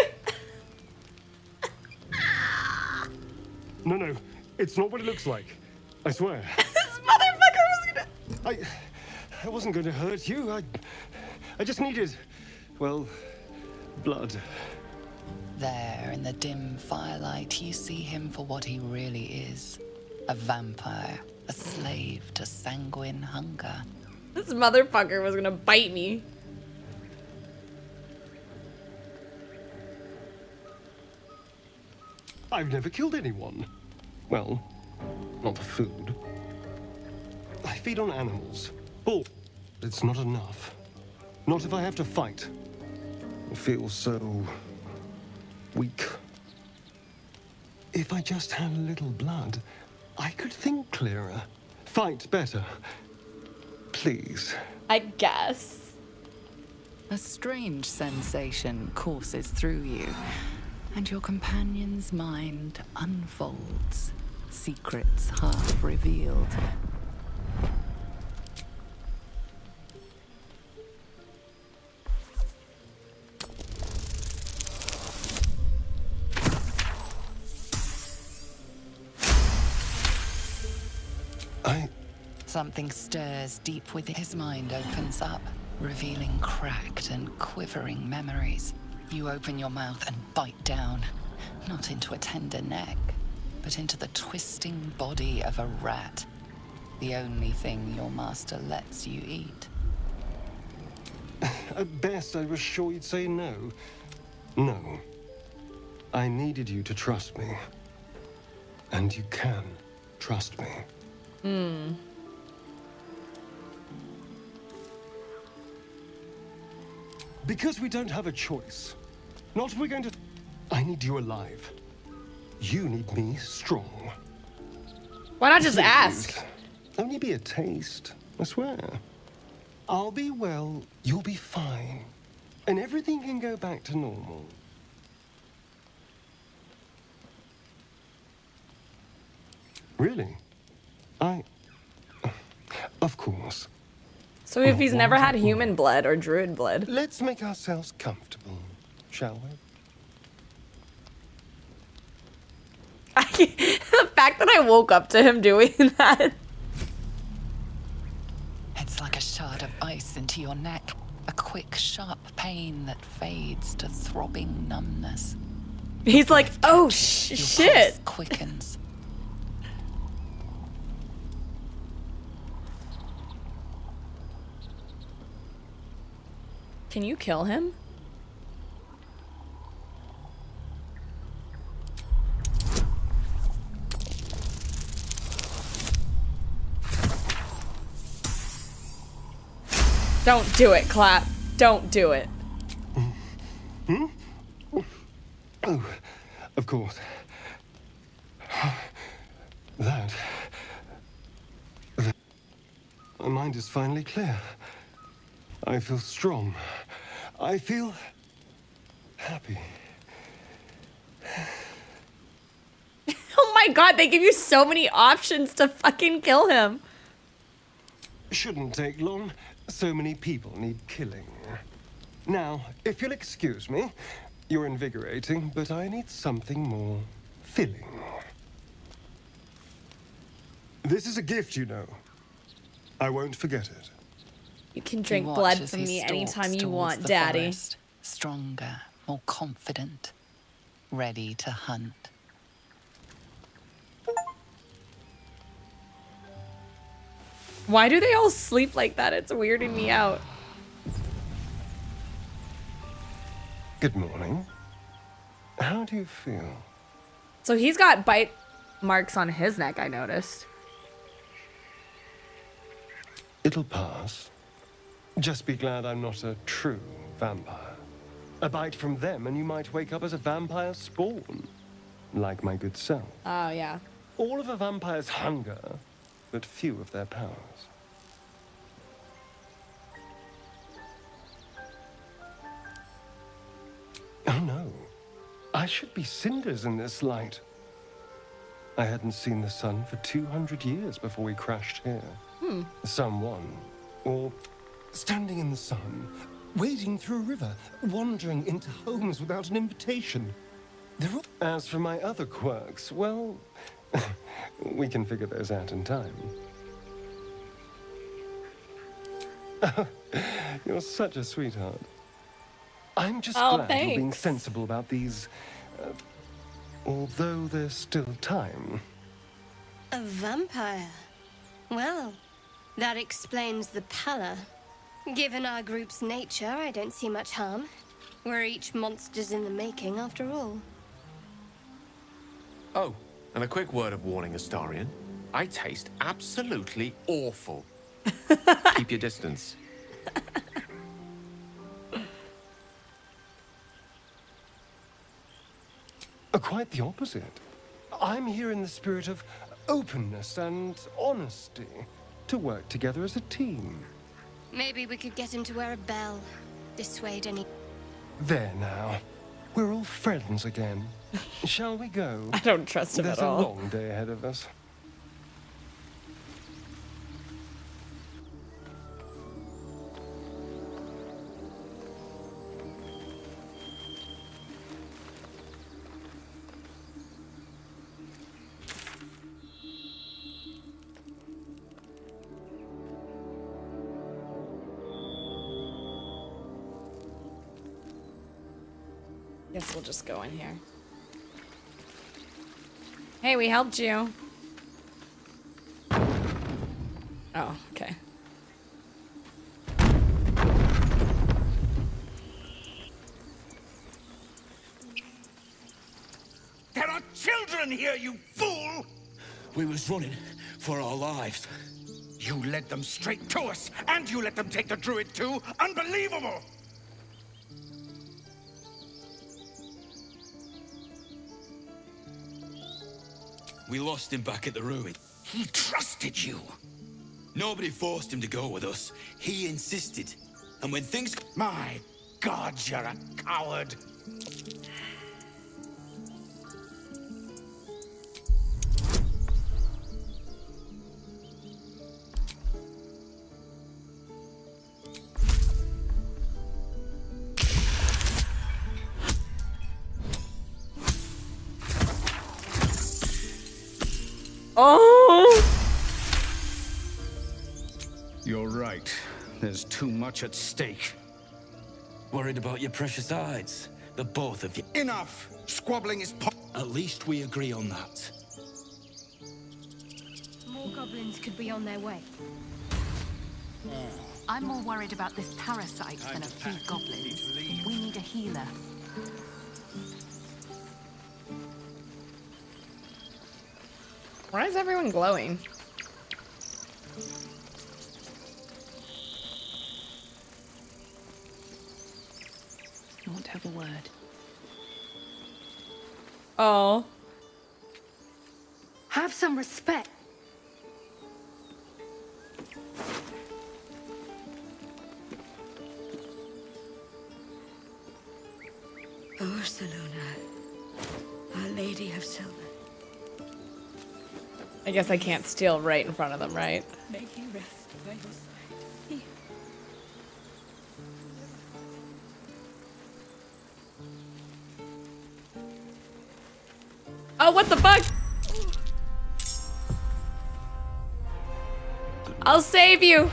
No, no, it's not what it looks like. I swear. this motherfucker was gonna. I, I wasn't going to hurt you. I, I just needed, well, blood. There, in the dim firelight, you see him for what he really is a vampire, a slave to sanguine hunger. This motherfucker was gonna bite me. I've never killed anyone. Well, not for food. I feed on animals. Bull. It's not enough. Not if I have to fight. I feel so weak. If I just had a little blood, I could think clearer, fight better. Please. I guess. A strange sensation courses through you, and your companion's mind unfolds, secrets half revealed. I. Something stirs deep within his mind, opens up, revealing cracked and quivering memories. You open your mouth and bite down, not into a tender neck, but into the twisting body of a rat. The only thing your master lets you eat. At best, I was sure you'd say no. No. I needed you to trust me. And you can trust me. Hmm. Because we don't have a choice. Not if we're going to... I need you alive. You need me strong. Why not just Please. ask? Only be a taste, I swear. I'll be well, you'll be fine. And everything can go back to normal. Really? I... Of course. So if he's never had human blood or druid blood. Let's make ourselves comfortable, shall we? the fact that I woke up to him doing that. It's like a shard of ice into your neck. A quick, sharp pain that fades to throbbing numbness. He's like, oh sh- Your shit. pulse quickens. Can you kill him? Don't do it, Clap. Don't do it. Hmm? Oh, of course. That... that... My mind is finally clear. I feel strong. I feel... happy. Oh my god, they give you so many options to fucking kill him. Shouldn't take long. So many people need killing. Now, if you'll excuse me, you're invigorating, but I need something more filling. This is a gift, you know. I won't forget it. You can drink watch blood as from me anytime you want, Daddy. forest, stronger, more confident, ready to hunt. Why do they all sleep like that? It's weirding me out. Good morning. How do you feel? So he's got bite marks on his neck, I noticed. It'll pass. Just be glad I'm not a true vampire. A bite from them and you might wake up as a vampire spawn. Like my good self. Oh, yeah. All of a vampire's hunger, but few of their powers. Oh no. I should be cinders in this light. I hadn't seen the sun for 200 years before we crashed here. Hmm. Someone, or standing in the sun, wading through a river, wandering into homes without an invitation. They're all... As for my other quirks, well, we can figure those out in time. You're such a sweetheart. I'm just Oh, glad you're being sensible about these. Uh, although there's still time. A vampire? Well, that explains the pallor. Given our group's nature, I don't see much harm. We're each monsters in the making, after all. Oh, and a quick word of warning, Astarion. I taste absolutely awful. Keep your distance. Uh, quite the opposite. I'm here in the spirit of openness and honesty to work together as a team. Maybe we could get him to wear a bell. Dissuade any. There now. We're all friends again. Shall we go? I don't trust him There's at all. There's a long day ahead of us. Just go in here. Hey, we helped you. Oh, okay. There are children here, you fool! We was running for our lives. You led them straight to us, and you let them take the druid too? Unbelievable! We lost him back at the ruin. He trusted you. Nobody forced him to go with us. He insisted. And when things... My God, you're a coward. Too much at stake. Worried about your precious eyes, The both of you. Enough! Squabbling is po- At least we agree on that. More goblins could be on their way. I'm more worried about this parasite than a few goblins. We need a healer. Why is everyone glowing? Word. Oh. Have some respect. Oh, Our Lady of Silver, I guess I can't steal right in front of them, right? The fuck? I'll save you.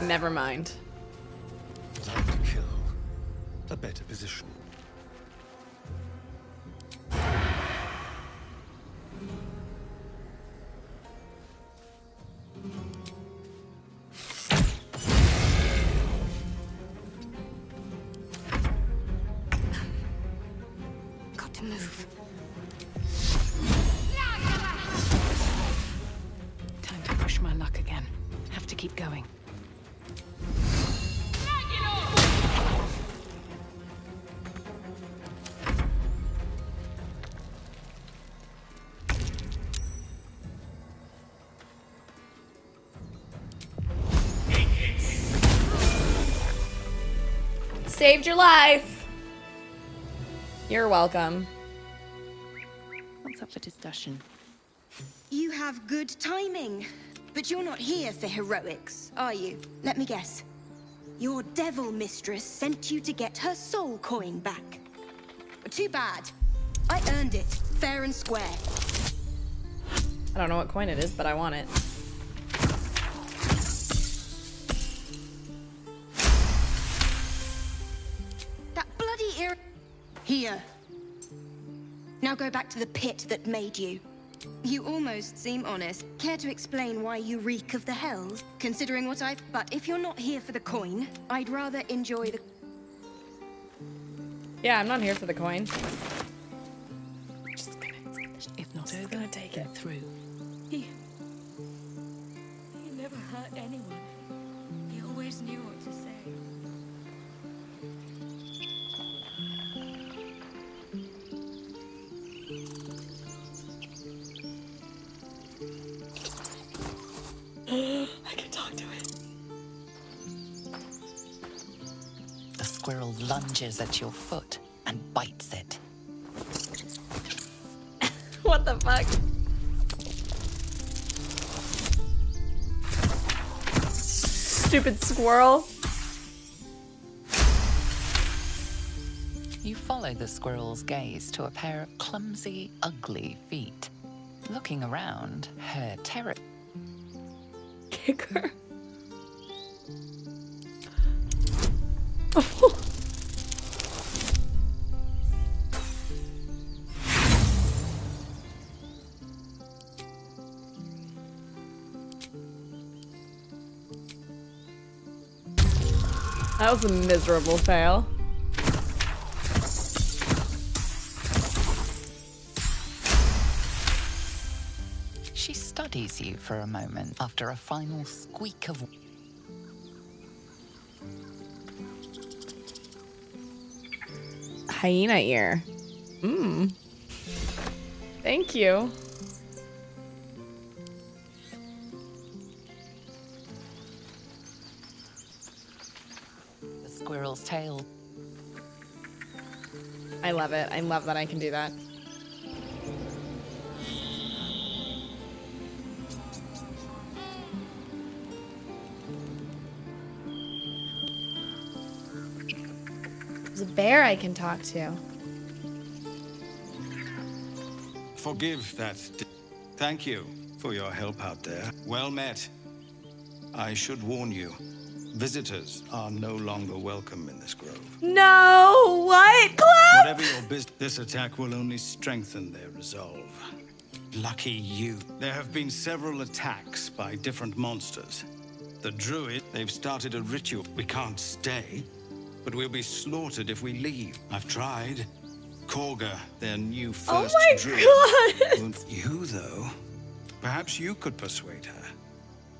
Never mind. Time to kill. A better position. Saved your life. You're welcome. What's up for discussion? You have good timing, but you're not here for heroics, are you? Let me guess. Your devil mistress sent you to get her soul coin back. Too bad. I earned it, fair and square. I don't know what coin it is, but I want it. Here. Now go back to the pit that made you. You almost seem honest. Care to explain why you reek of the hells? Considering what I've. But if you're not here for the coin, I'd rather enjoy the. Yeah, I'm not here for the coin. Lunges at your foot and bites it. What the fuck? Stupid squirrel. You follow the squirrel's gaze to a pair of clumsy, ugly feet. Looking around, her terror. Kick That was a miserable fail. She studies you for a moment after a final squeak of. Hyena ear. Mmm. Thank you. I love that I can do that. There's a bear I can talk to. Forgive that. Thank you for your help out there. Well met. I should warn you, visitors are no longer welcome in this grove. No! What? Clem? Whatever your business, this attack will only strengthen their resolve. Lucky you. There have been several attacks by different monsters. The Druid, they've started a ritual. We can't stay, but we'll be slaughtered if we leave. I've tried. Kagha, their new Oh first my Druid. God. Won't you, though? Perhaps you could persuade her.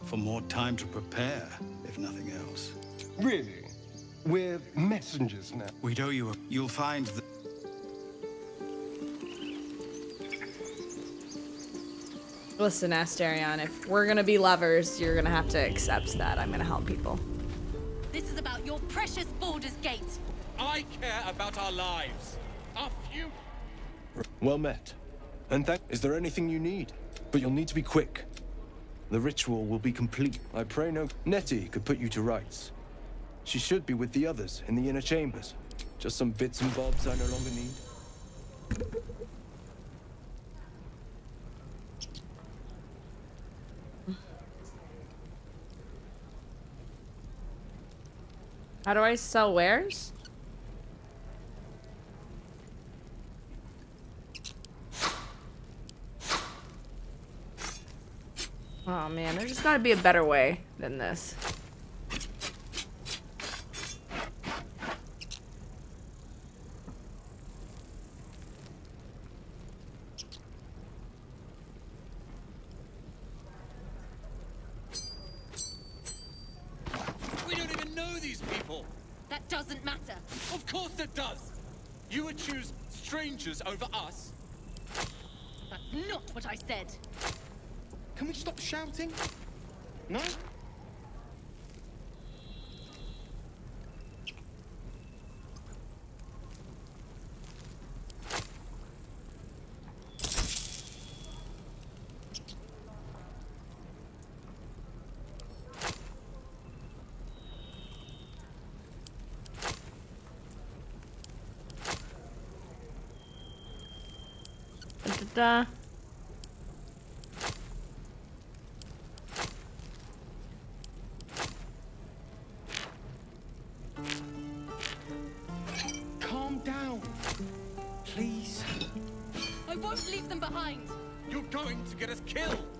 For more time to prepare, if nothing else. Really? We're messengers now. We'd owe you a... You'll find the... Listen, Astarion, if we're gonna be lovers, you're gonna have to accept that. I'm gonna help people. This is about your precious Baldur's Gate. I care about our lives. Our few... Well met. And thank. Is there anything you need? But you'll need to be quick. The ritual will be complete. I pray no. Nettie could put you to rights. She should be with the others in the inner chambers. Just some bits and bobs I no longer need. How do I sell wares? Oh man, there's just gotta be a better way than this. We don't even know these people. That doesn't matter. Of course it does. You would choose strangers over us. That's not what I said. Can we stop shouting? No? Da-da-da. Calm down. Please. I won't leave them behind. You're going to get us killed.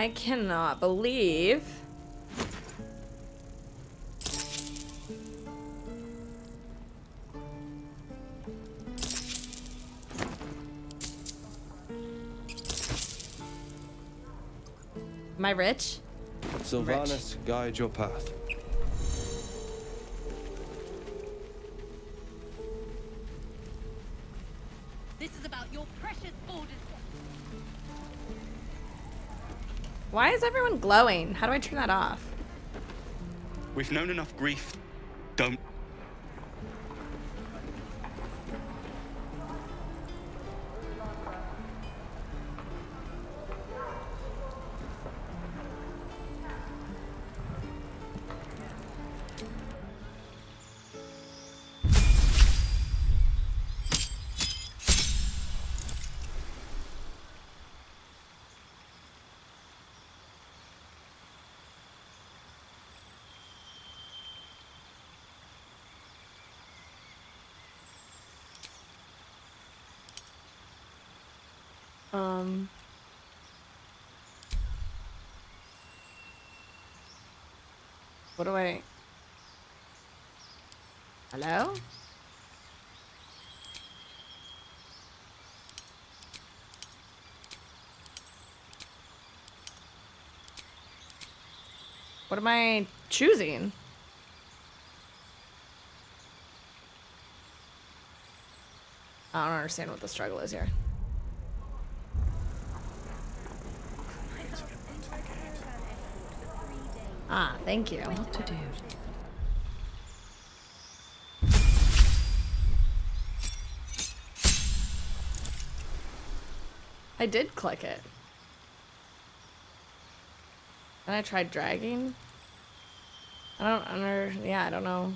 I cannot believe. Am I rich? Silvanus, guide your path. Why is everyone glowing? How do I turn that off? We've known enough grief. What do I? Hello? What am I choosing? I don't understand what the struggle is here. Thank you. What to do? I did click it. And I tried dragging. I don't under yeah, I don't know.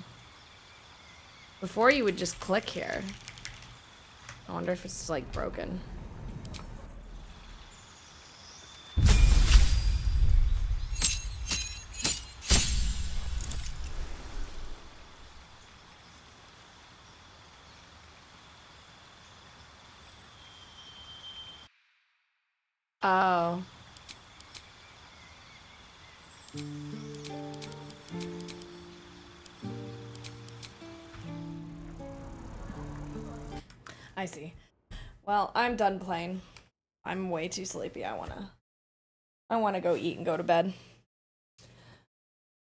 Before you would just click here. I wonder if it's like broken. I see. Well, I'm done playing. I'm way too sleepy. I wanna I wanna go eat and go to bed.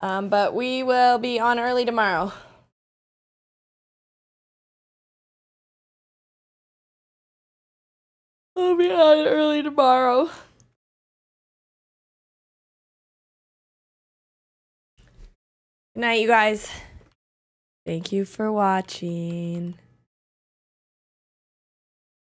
Um, but we will be on early tomorrow. I'll be on early tomorrow. Good night, you guys. Thank you for watching.